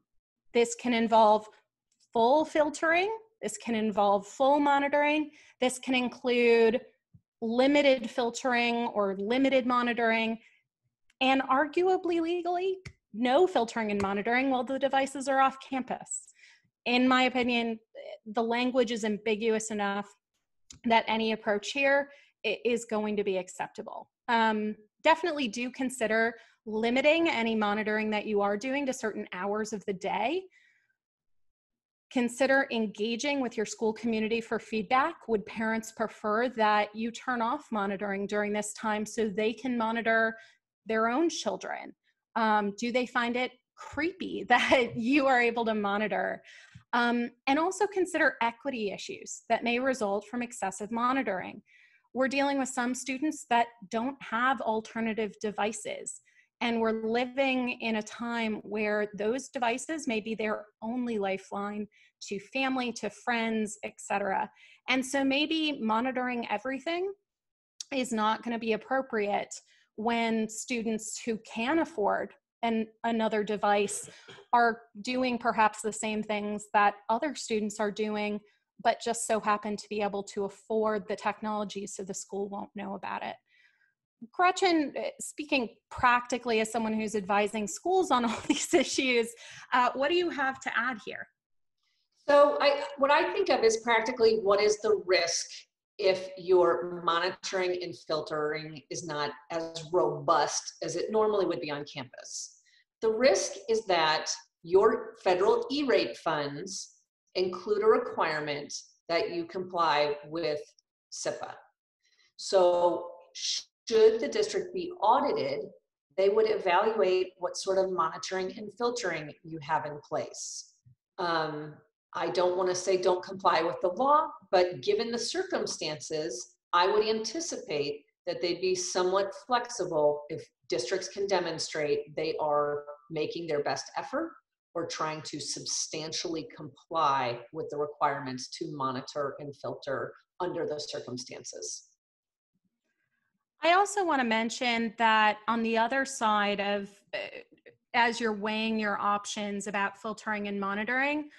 This can involve full filtering, this can involve full monitoring, this can include limited filtering or limited monitoring, and arguably legally, no filtering and monitoring while the devices are off campus. In my opinion, the language is ambiguous enough that any approach here is going to be acceptable. Um, definitely do consider limiting any monitoring that you are doing to certain hours of the day. Consider engaging with your school community for feedback. Would parents prefer that you turn off monitoring during this time so they can monitor their own children? Um, do they find it creepy that you are able to monitor? Um, and also consider equity issues that may result from excessive monitoring we're dealing with some students that don't have alternative devices. And we're living in a time where those devices may be their only lifeline to family, to friends, etc. And so maybe monitoring everything is not going to be appropriate when students who can afford an, another device are doing perhaps the same things that other students are doing but just so happen to be able to afford the technology so the school won't know about it. Gretchen, eh, speaking practically as someone who's advising schools on all these issues, uh, what do you have to add here? So, I, what I think of is practically what is the risk if your monitoring and filtering is not as robust as it normally would be on campus. The risk is that your federal E rate funds include a requirement that you comply with CIPA. So should the district be audited, they would evaluate what sort of monitoring and filtering you have in place. Um, I don't want to say don't comply with the law, but given the circumstances, I would anticipate that they'd be somewhat flexible if districts can demonstrate they are making their best effort or trying to substantially comply with the requirements to monitor and filter under those circumstances. I also want to mention that on the other side of, uh, as you're weighing your options about filtering and monitoring,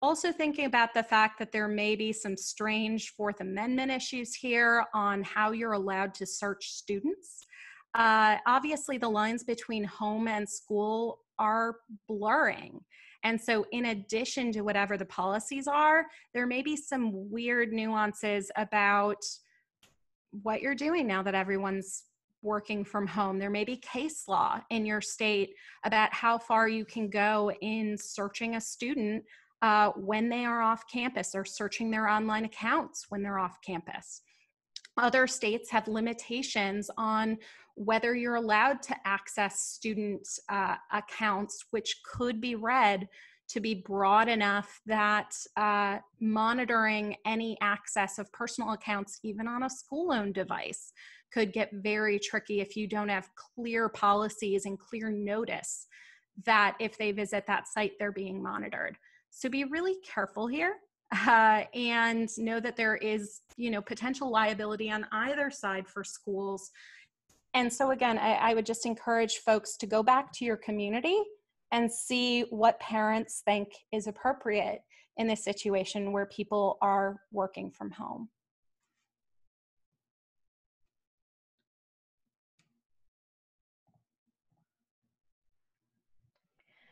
also thinking about the fact that there may be some strange Fourth Amendment issues here on how you're allowed to search students. Uh, obviously, the lines between home and school are blurring. And so, in addition to whatever the policies are, there may be some weird nuances about what you're doing now that everyone's working from home. There may be case law in your state about how far you can go in searching a student uh, when they are off campus or searching their online accounts when they're off campus. Other states have limitations on whether you're allowed to access student uh, accounts, which could be read to be broad enough that uh, monitoring any access of personal accounts, even on a school owned device, could get very tricky if you don't have clear policies and clear notice that if they visit that site, they're being monitored. So be really careful here. Uh, and know that there is you know potential liability on either side for schools and so again I, I would just encourage folks to go back to your community and see what parents think is appropriate in this situation where people are working from home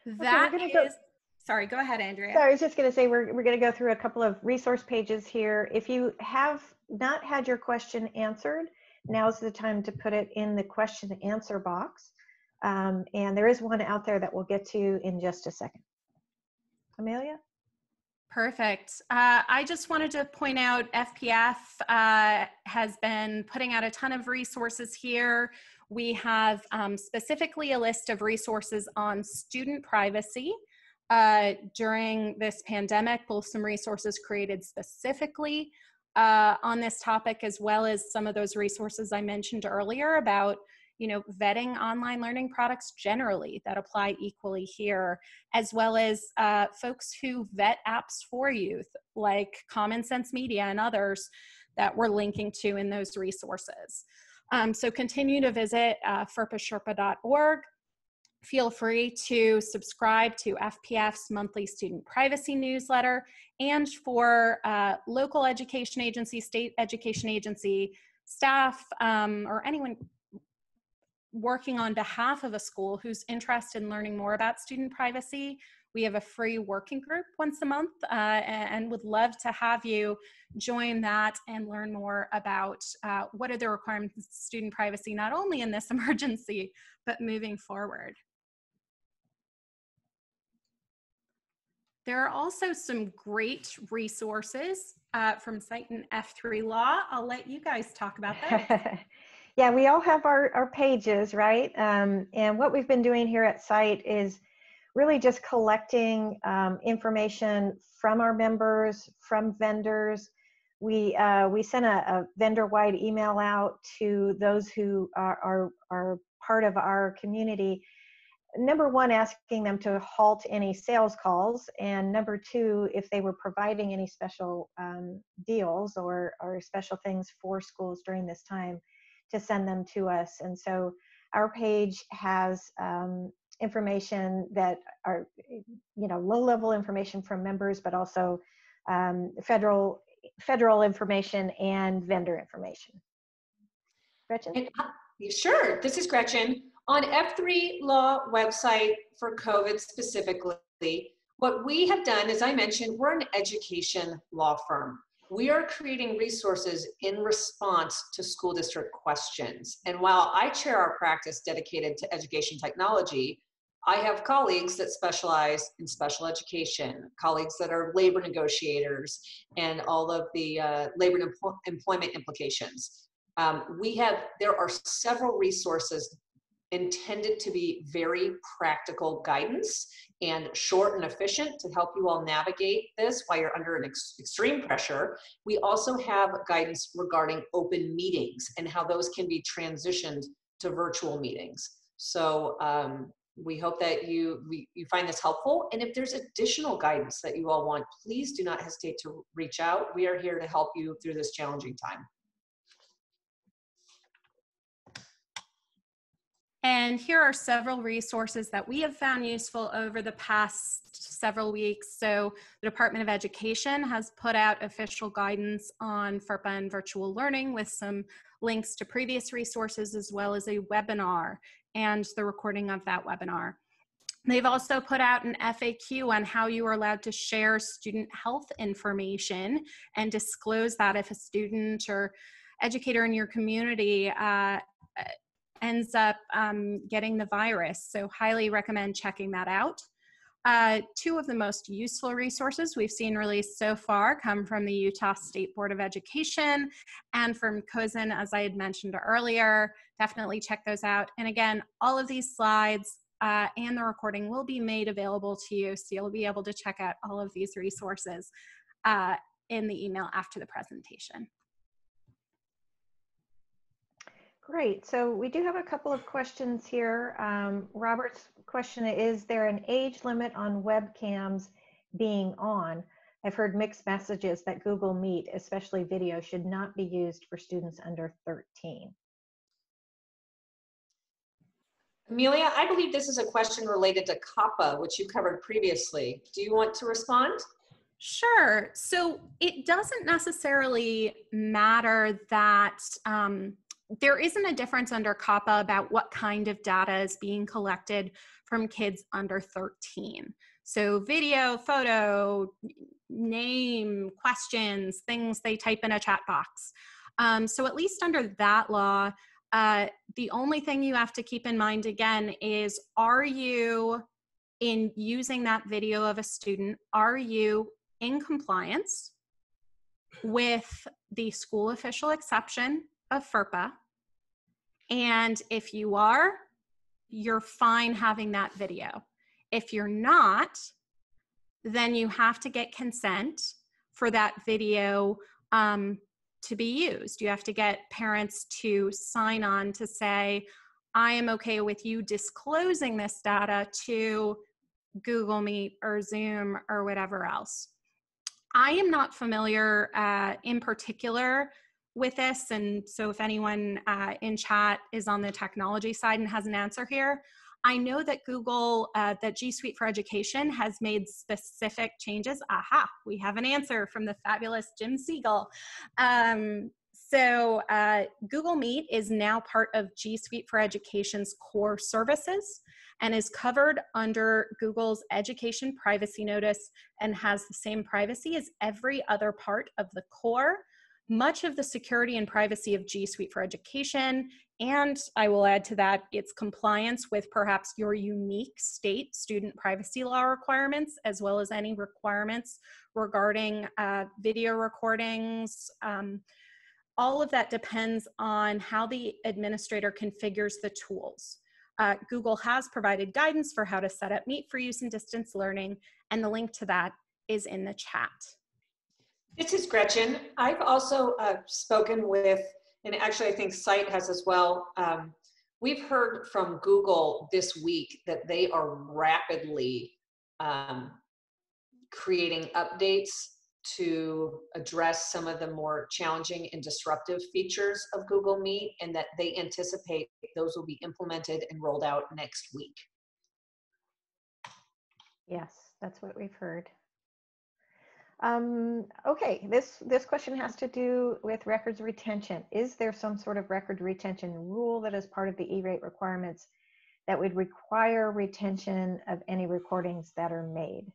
That okay, is. go, sorry go ahead andrea so i was just going to say we're, we're going to go through a couple of resource pages here if you have not had your question answered now's the time to put it in the question answer box um, and there is one out there that we'll get to in just a second amelia Perfect. Uh, I just wanted to point out FPF uh, has been putting out a ton of resources here. We have um, specifically a list of resources on student privacy. Uh, during this pandemic, both some resources created specifically uh, on this topic, as well as some of those resources I mentioned earlier about you know vetting online learning products generally that apply equally here as well as uh, folks who vet apps for youth like common sense media and others that we're linking to in those resources. Um, so continue to visit uh, ferpasherpa.org feel free to subscribe to FPF's monthly student privacy newsletter and for uh, local education agency, state education agency staff, um, or anyone working on behalf of a school who's interested in learning more about student privacy. We have a free working group once a month uh, and would love to have you join that and learn more about uh, what are the requirements of student privacy, not only in this emergency, but moving forward. There are also some great resources uh, from and F3 Law. I'll let you guys talk about that. yeah, we all have our, our pages, right? Um, and what we've been doing here at CITE is really just collecting um, information from our members, from vendors. We, uh, we sent a, a vendor-wide email out to those who are, are, are part of our community number one, asking them to halt any sales calls, and number two, if they were providing any special um, deals or, or special things for schools during this time, to send them to us. And so our page has um, information that are, you know, low-level information from members, but also um, federal federal information and vendor information. Gretchen? And, uh, sure, this is Gretchen. On F3 Law website for COVID specifically, what we have done, as I mentioned, we're an education law firm. We are creating resources in response to school district questions. And while I chair our practice dedicated to education technology, I have colleagues that specialize in special education, colleagues that are labor negotiators, and all of the uh, labor and employment implications. Um, we have, there are several resources intended to be very practical guidance and short and efficient to help you all navigate this while you're under an ex extreme pressure. We also have guidance regarding open meetings and how those can be transitioned to virtual meetings. So um, we hope that you we, you find this helpful. And if there's additional guidance that you all want, please do not hesitate to reach out. We are here to help you through this challenging time. And here are several resources that we have found useful over the past several weeks. So the Department of Education has put out official guidance on FERPA and virtual learning with some links to previous resources as well as a webinar and the recording of that webinar. They've also put out an FAQ on how you are allowed to share student health information and disclose that if a student or educator in your community uh, ends up um, getting the virus. So highly recommend checking that out. Uh, two of the most useful resources we've seen released so far come from the Utah State Board of Education and from COSN, as I had mentioned earlier. Definitely check those out. And again, all of these slides uh, and the recording will be made available to you, so you'll be able to check out all of these resources uh, in the email after the presentation. Great. So we do have a couple of questions here. Um, Robert's question is there an age limit on webcams being on? I've heard mixed messages that Google Meet, especially video, should not be used for students under 13. Amelia, I believe this is a question related to COPPA, which you covered previously. Do you want to respond? Sure. So it doesn't necessarily matter that um, there isn't a difference under COPPA about what kind of data is being collected from kids under 13. So, video, photo, name, questions, things they type in a chat box. Um, so, at least under that law, uh, the only thing you have to keep in mind again is are you, in using that video of a student, are you in compliance with the school official exception of FERPA. And if you are, you're fine having that video. If you're not, then you have to get consent for that video um, to be used. You have to get parents to sign on to say, I am okay with you disclosing this data to Google Meet or Zoom or whatever else. I am not familiar uh, in particular with this. And so if anyone uh, in chat is on the technology side and has an answer here, I know that Google, uh, that G Suite for Education has made specific changes. Aha, we have an answer from the fabulous Jim Siegel. Um, so uh, Google Meet is now part of G Suite for Education's core services and is covered under Google's education privacy notice and has the same privacy as every other part of the core much of the security and privacy of G Suite for Education, and I will add to that its compliance with perhaps your unique state student privacy law requirements, as well as any requirements regarding uh, video recordings. Um, all of that depends on how the administrator configures the tools. Uh, Google has provided guidance for how to set up Meet for use in distance learning, and the link to that is in the chat. This is Gretchen. I've also uh, spoken with, and actually I think CITE has as well. Um, we've heard from Google this week that they are rapidly um, creating updates to address some of the more challenging and disruptive features of Google Meet, and that they anticipate those will be implemented and rolled out next week. Yes, that's what we've heard. Um, okay, this, this question has to do with records retention. Is there some sort of record retention rule that is part of the E-rate requirements that would require retention of any recordings that are made?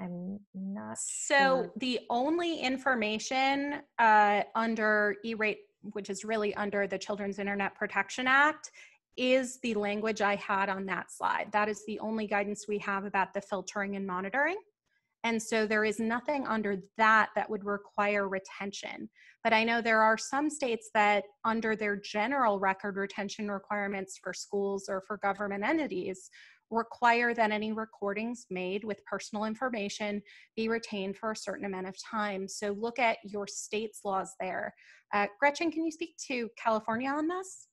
I'm not So sure. the only information uh, under E-rate, which is really under the Children's Internet Protection Act, is the language I had on that slide. That is the only guidance we have about the filtering and monitoring. And so there is nothing under that that would require retention. But I know there are some states that, under their general record retention requirements for schools or for government entities, require that any recordings made with personal information be retained for a certain amount of time. So look at your state's laws there. Uh, Gretchen, can you speak to California on this?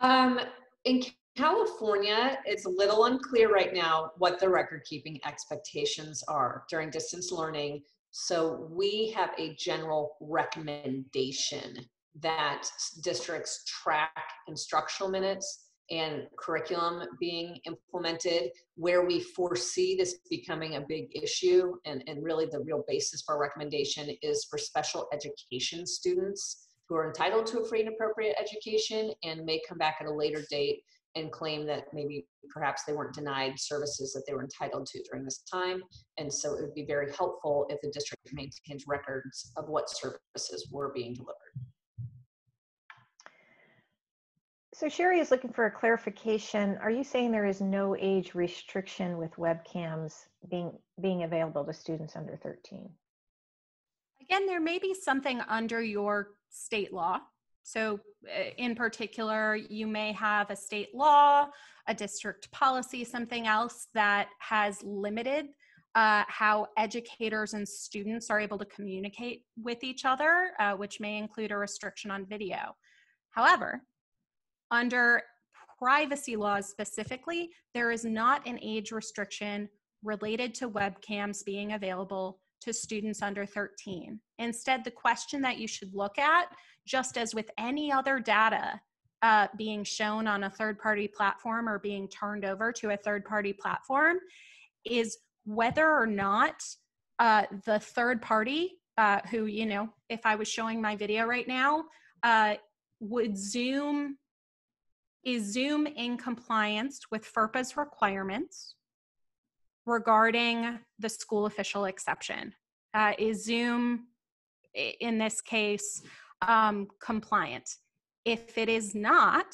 Um, in California, it's a little unclear right now what the record keeping expectations are during distance learning. So we have a general recommendation that districts track instructional minutes and curriculum being implemented where we foresee this becoming a big issue and, and really the real basis for our recommendation is for special education students who are entitled to a free and appropriate education and may come back at a later date and claim that maybe perhaps they weren't denied services that they were entitled to during this time. And so it would be very helpful if the district maintains records of what services were being delivered. So Sherry is looking for a clarification. Are you saying there is no age restriction with webcams being being available to students under 13? Again, there may be something under your state law. So uh, in particular, you may have a state law, a district policy, something else that has limited uh, how educators and students are able to communicate with each other, uh, which may include a restriction on video. However, under privacy laws specifically, there is not an age restriction related to webcams being available to students under 13. Instead, the question that you should look at, just as with any other data uh, being shown on a third party platform or being turned over to a third party platform, is whether or not uh, the third party, uh, who, you know, if I was showing my video right now, uh, would Zoom is Zoom in compliance with FERPA's requirements regarding the school official exception? Uh, is Zoom, in this case, um, compliant? If it is not,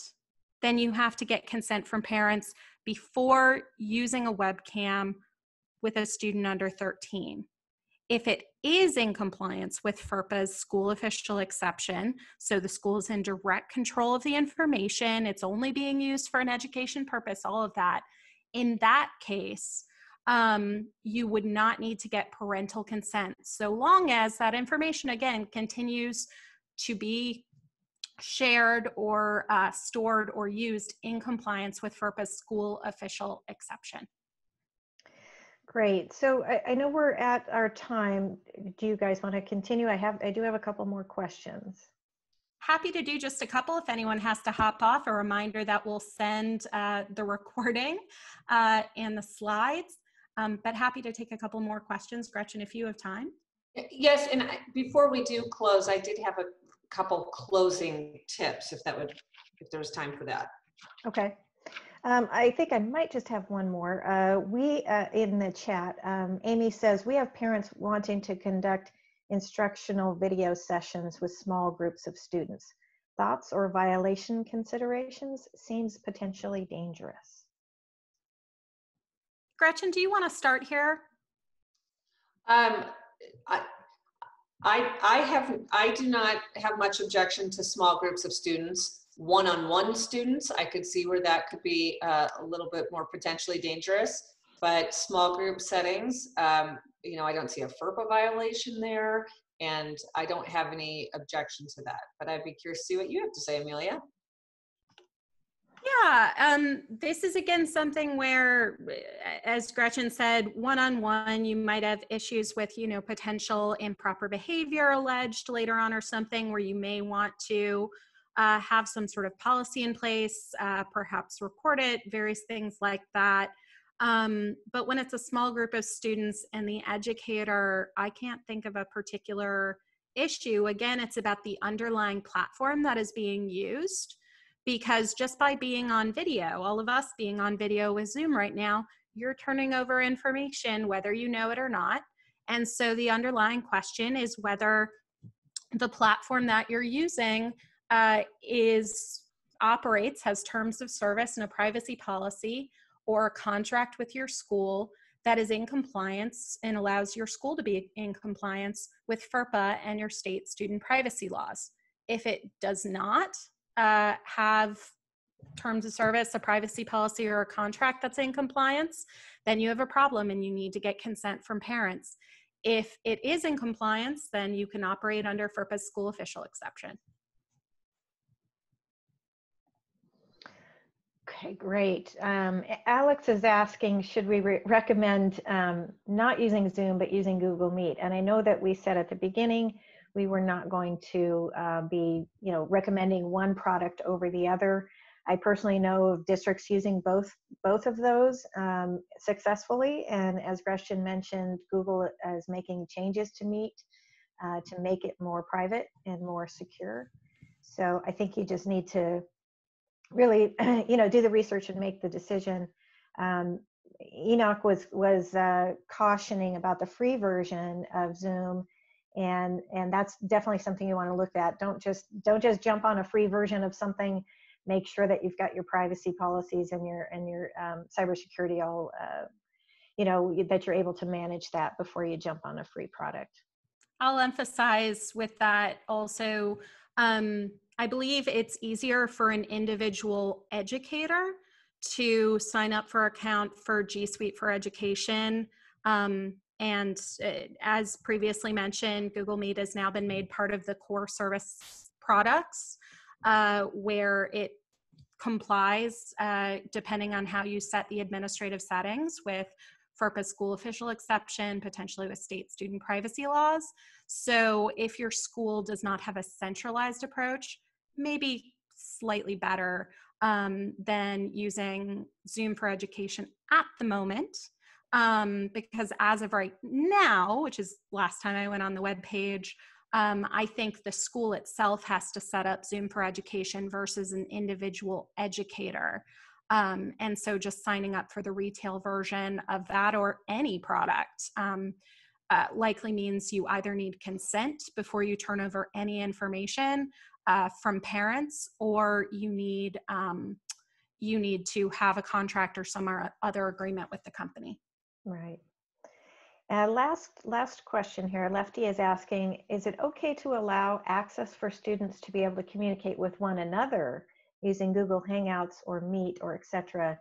then you have to get consent from parents before using a webcam with a student under 13. If it is in compliance with FERPA's school official exception, so the school is in direct control of the information, it's only being used for an education purpose, all of that, in that case, um, you would not need to get parental consent so long as that information, again, continues to be shared or uh, stored or used in compliance with FERPA's school official exception. Great. So I, I, know we're at our time. Do you guys want to continue? I have, I do have a couple more questions. Happy to do just a couple if anyone has to hop off. A reminder that we'll send uh, the recording uh, and the slides, um, but happy to take a couple more questions. Gretchen, if you have time. Yes, and I, before we do close, I did have a couple closing tips if that would, if there was time for that. Okay. Um, I think I might just have one more. Uh, we, uh, in the chat, um, Amy says, we have parents wanting to conduct instructional video sessions with small groups of students. Thoughts or violation considerations seems potentially dangerous. Gretchen, do you want to start here? Um, I, I, I have, I do not have much objection to small groups of students one-on-one students, I could see where that could be uh, a little bit more potentially dangerous. But small group settings, um, you know, I don't see a FERPA violation there, and I don't have any objection to that. But I'd be curious to see what you have to say, Amelia. Yeah, um, this is again something where, as Gretchen said, one-on-one, you might have issues with, you know, potential improper behavior alleged later on or something where you may want to uh, have some sort of policy in place, uh, perhaps report it, various things like that. Um, but when it's a small group of students and the educator, I can't think of a particular issue. Again, it's about the underlying platform that is being used because just by being on video, all of us being on video with Zoom right now, you're turning over information whether you know it or not. And so the underlying question is whether the platform that you're using uh, is operates has terms of service and a privacy policy or a contract with your school that is in compliance and allows your school to be in compliance with FERPA and your state student privacy laws. If it does not uh, have terms of service, a privacy policy, or a contract that's in compliance, then you have a problem and you need to get consent from parents. If it is in compliance, then you can operate under FERPA's school official exception. Okay, great. Um, Alex is asking, should we re recommend um, not using Zoom, but using Google Meet? And I know that we said at the beginning, we were not going to uh, be, you know, recommending one product over the other. I personally know of districts using both both of those um, successfully, and as Gretchen mentioned, Google is making changes to Meet uh, to make it more private and more secure. So I think you just need to really, you know, do the research and make the decision. Um, Enoch was was uh, cautioning about the free version of Zoom, and and that's definitely something you want to look at. Don't just don't just jump on a free version of something. Make sure that you've got your privacy policies and your and your um, cybersecurity all, uh, you know, that you're able to manage that before you jump on a free product. I'll emphasize with that also. Um, I believe it's easier for an individual educator to sign up for account for G Suite for Education. Um, and uh, as previously mentioned, Google Meet has now been made part of the core service products uh, where it complies uh, depending on how you set the administrative settings with FERPA school official exception, potentially with state student privacy laws. So if your school does not have a centralized approach, maybe slightly better um, than using Zoom for Education at the moment. Um, because as of right now, which is last time I went on the web page, um, I think the school itself has to set up Zoom for Education versus an individual educator. Um, and so just signing up for the retail version of that or any product um, uh, likely means you either need consent before you turn over any information uh, from parents or you need um, you need to have a contract or some other agreement with the company right uh, last last question here lefty is asking is it okay to allow access for students to be able to communicate with one another using google hangouts or meet or etc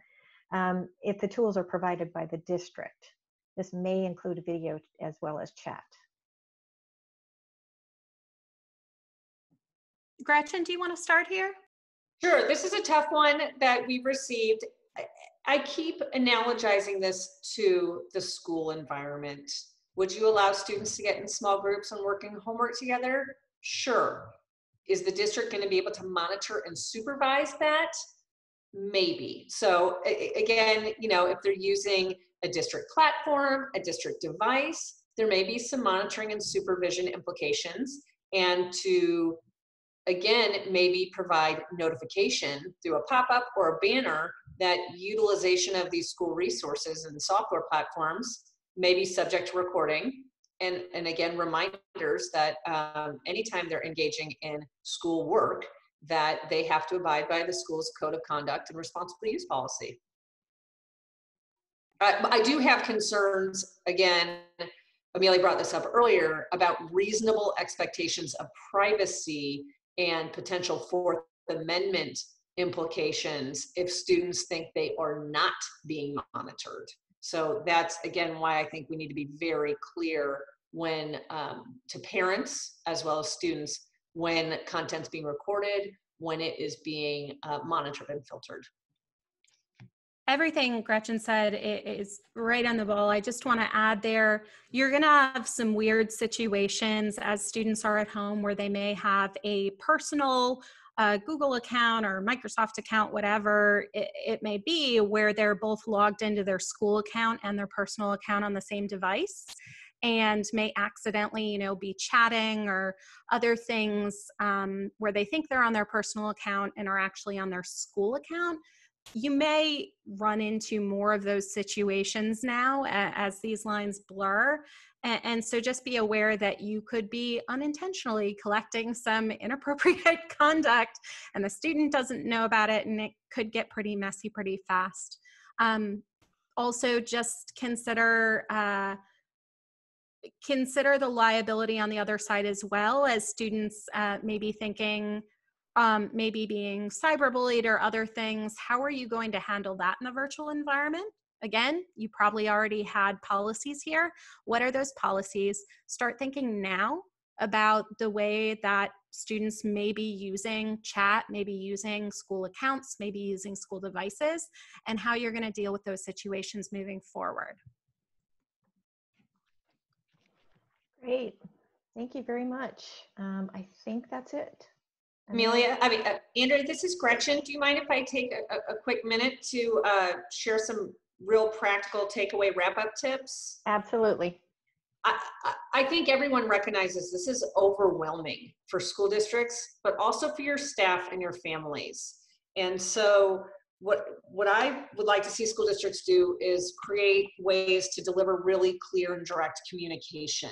um, if the tools are provided by the district this may include video as well as chat Gretchen, do you want to start here? Sure. This is a tough one that we've received. I keep analogizing this to the school environment. Would you allow students to get in small groups and working homework together? Sure. Is the district going to be able to monitor and supervise that? Maybe. So again, you know, if they're using a district platform, a district device, there may be some monitoring and supervision implications. And to again, maybe provide notification through a pop-up or a banner that utilization of these school resources and software platforms may be subject to recording. And, and again, reminders that um, anytime they're engaging in school work, that they have to abide by the school's code of conduct and responsible use policy. Uh, I do have concerns, again, Amelia brought this up earlier, about reasonable expectations of privacy and potential Fourth Amendment implications if students think they are not being monitored. So that's again why I think we need to be very clear when um, to parents as well as students when content's being recorded, when it is being uh, monitored and filtered everything Gretchen said is right on the ball. I just want to add there, you're going to have some weird situations as students are at home where they may have a personal uh, Google account or Microsoft account, whatever it, it, may be, where they're both logged into their school account and their personal account on the same device and may accidentally, you know, be chatting or other things um, where they think they're on their personal account and are actually on their school account you may run into more of those situations now as these lines blur. And, so just be aware that you could be unintentionally collecting some inappropriate conduct and the student doesn't know about it and it could get pretty messy pretty fast. Um, also just consider uh, consider the liability on the other side as well as students uh, maybe thinking um, maybe being cyberbullied or other things how are you going to handle that in a virtual environment again you probably already had policies here what are those policies start thinking now about the way that students may be using chat, maybe using school accounts, maybe using school devices, and how you're going to deal with those situations moving forward. Great. Thank you very much. Um, I think that's it. Amelia, I mean, uh, Andrea, this is Gretchen. Do you mind if I take a, a quick minute to uh, share some real practical takeaway wrap up tips? Absolutely. I, I think everyone recognizes this is overwhelming for school districts, but also for your staff and your families. And so what what I would like to see school districts do is create ways to deliver really clear and direct communication.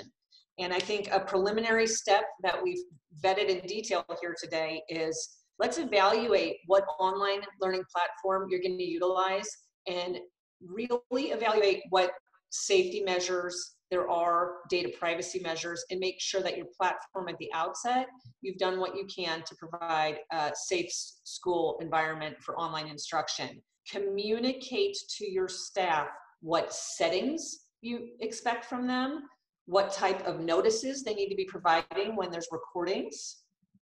And I think a preliminary step that we've vetted in detail here today is let's evaluate what online learning platform you're going to utilize and really evaluate what safety measures there are data privacy measures and make sure that your platform at the outset you've done what you can to provide a safe school environment for online instruction. Communicate to your staff what settings you expect from them what type of notices they need to be providing when there's recordings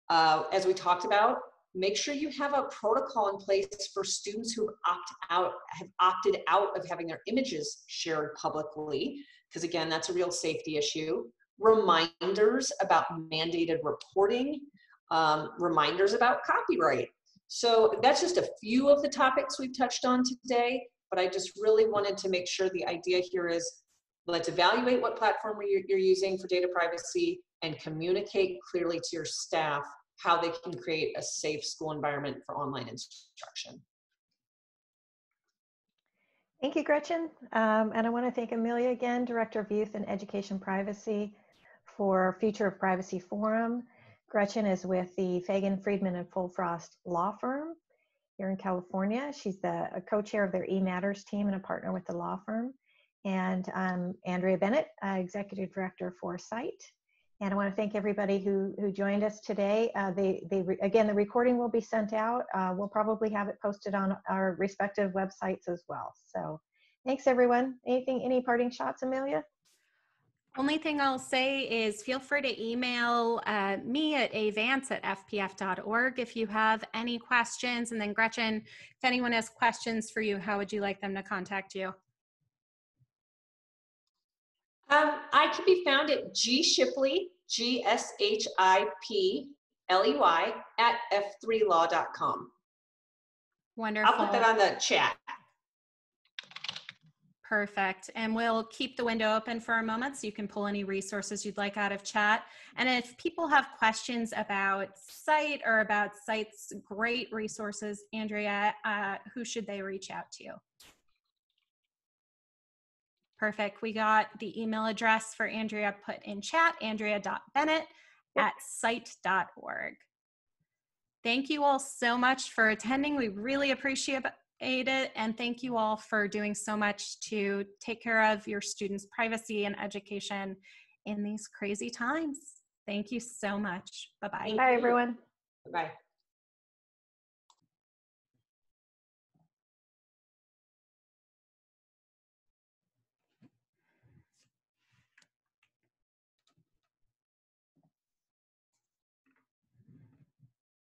uh, as we talked about make sure you have a protocol in place for students who opt out have opted out of having their images shared publicly because again, that's a real safety issue. Reminders about mandated reporting, um, reminders about copyright. So that's just a few of the topics we've touched on today, but I just really wanted to make sure the idea here is let's evaluate what platform you're, using for data privacy and communicate clearly to your staff how they can create a safe school environment for online instruction. Thank you, Gretchen. Um, and I want to thank Amelia again, Director of Youth and Education Privacy for Future of Privacy Forum. Gretchen is with the Fagen, Friedman, and Fulfrost law firm here in California. She's the co-chair of their eMatters team and a partner with the law firm. And um, Andrea Bennett, uh, Executive Director for CITE. And I want to thank everybody who, who joined us today. Uh, they, they again, the recording will be sent out. Uh, we'll probably have it posted on our respective websites as well. So thanks everyone. Anything, any parting shots, Amelia? Only thing I'll say is feel free to email uh, me at avance at fpf.org if you have any questions. And then Gretchen, if anyone has questions for you, how would you like them to contact you? Um, I can be found at G Shipley, G S H I P L E Y, at f3law.com. Wonderful. I'll put that on the chat. Perfect. And we'll keep the window open for a moment so you can pull any resources you'd like out of chat. And if people have questions about CITE or about CITE's great resources, Andrea, uh, who should they reach out to? Perfect. We got the email address for Andrea put in chat, andrea.bennett yep. at cite.org. Thank you all so much for attending. We really appreciate it. And thank you all for doing so much to take care of your students' privacy and education in these crazy times. Thank you so much. Bye bye. Bye, everyone. Bye.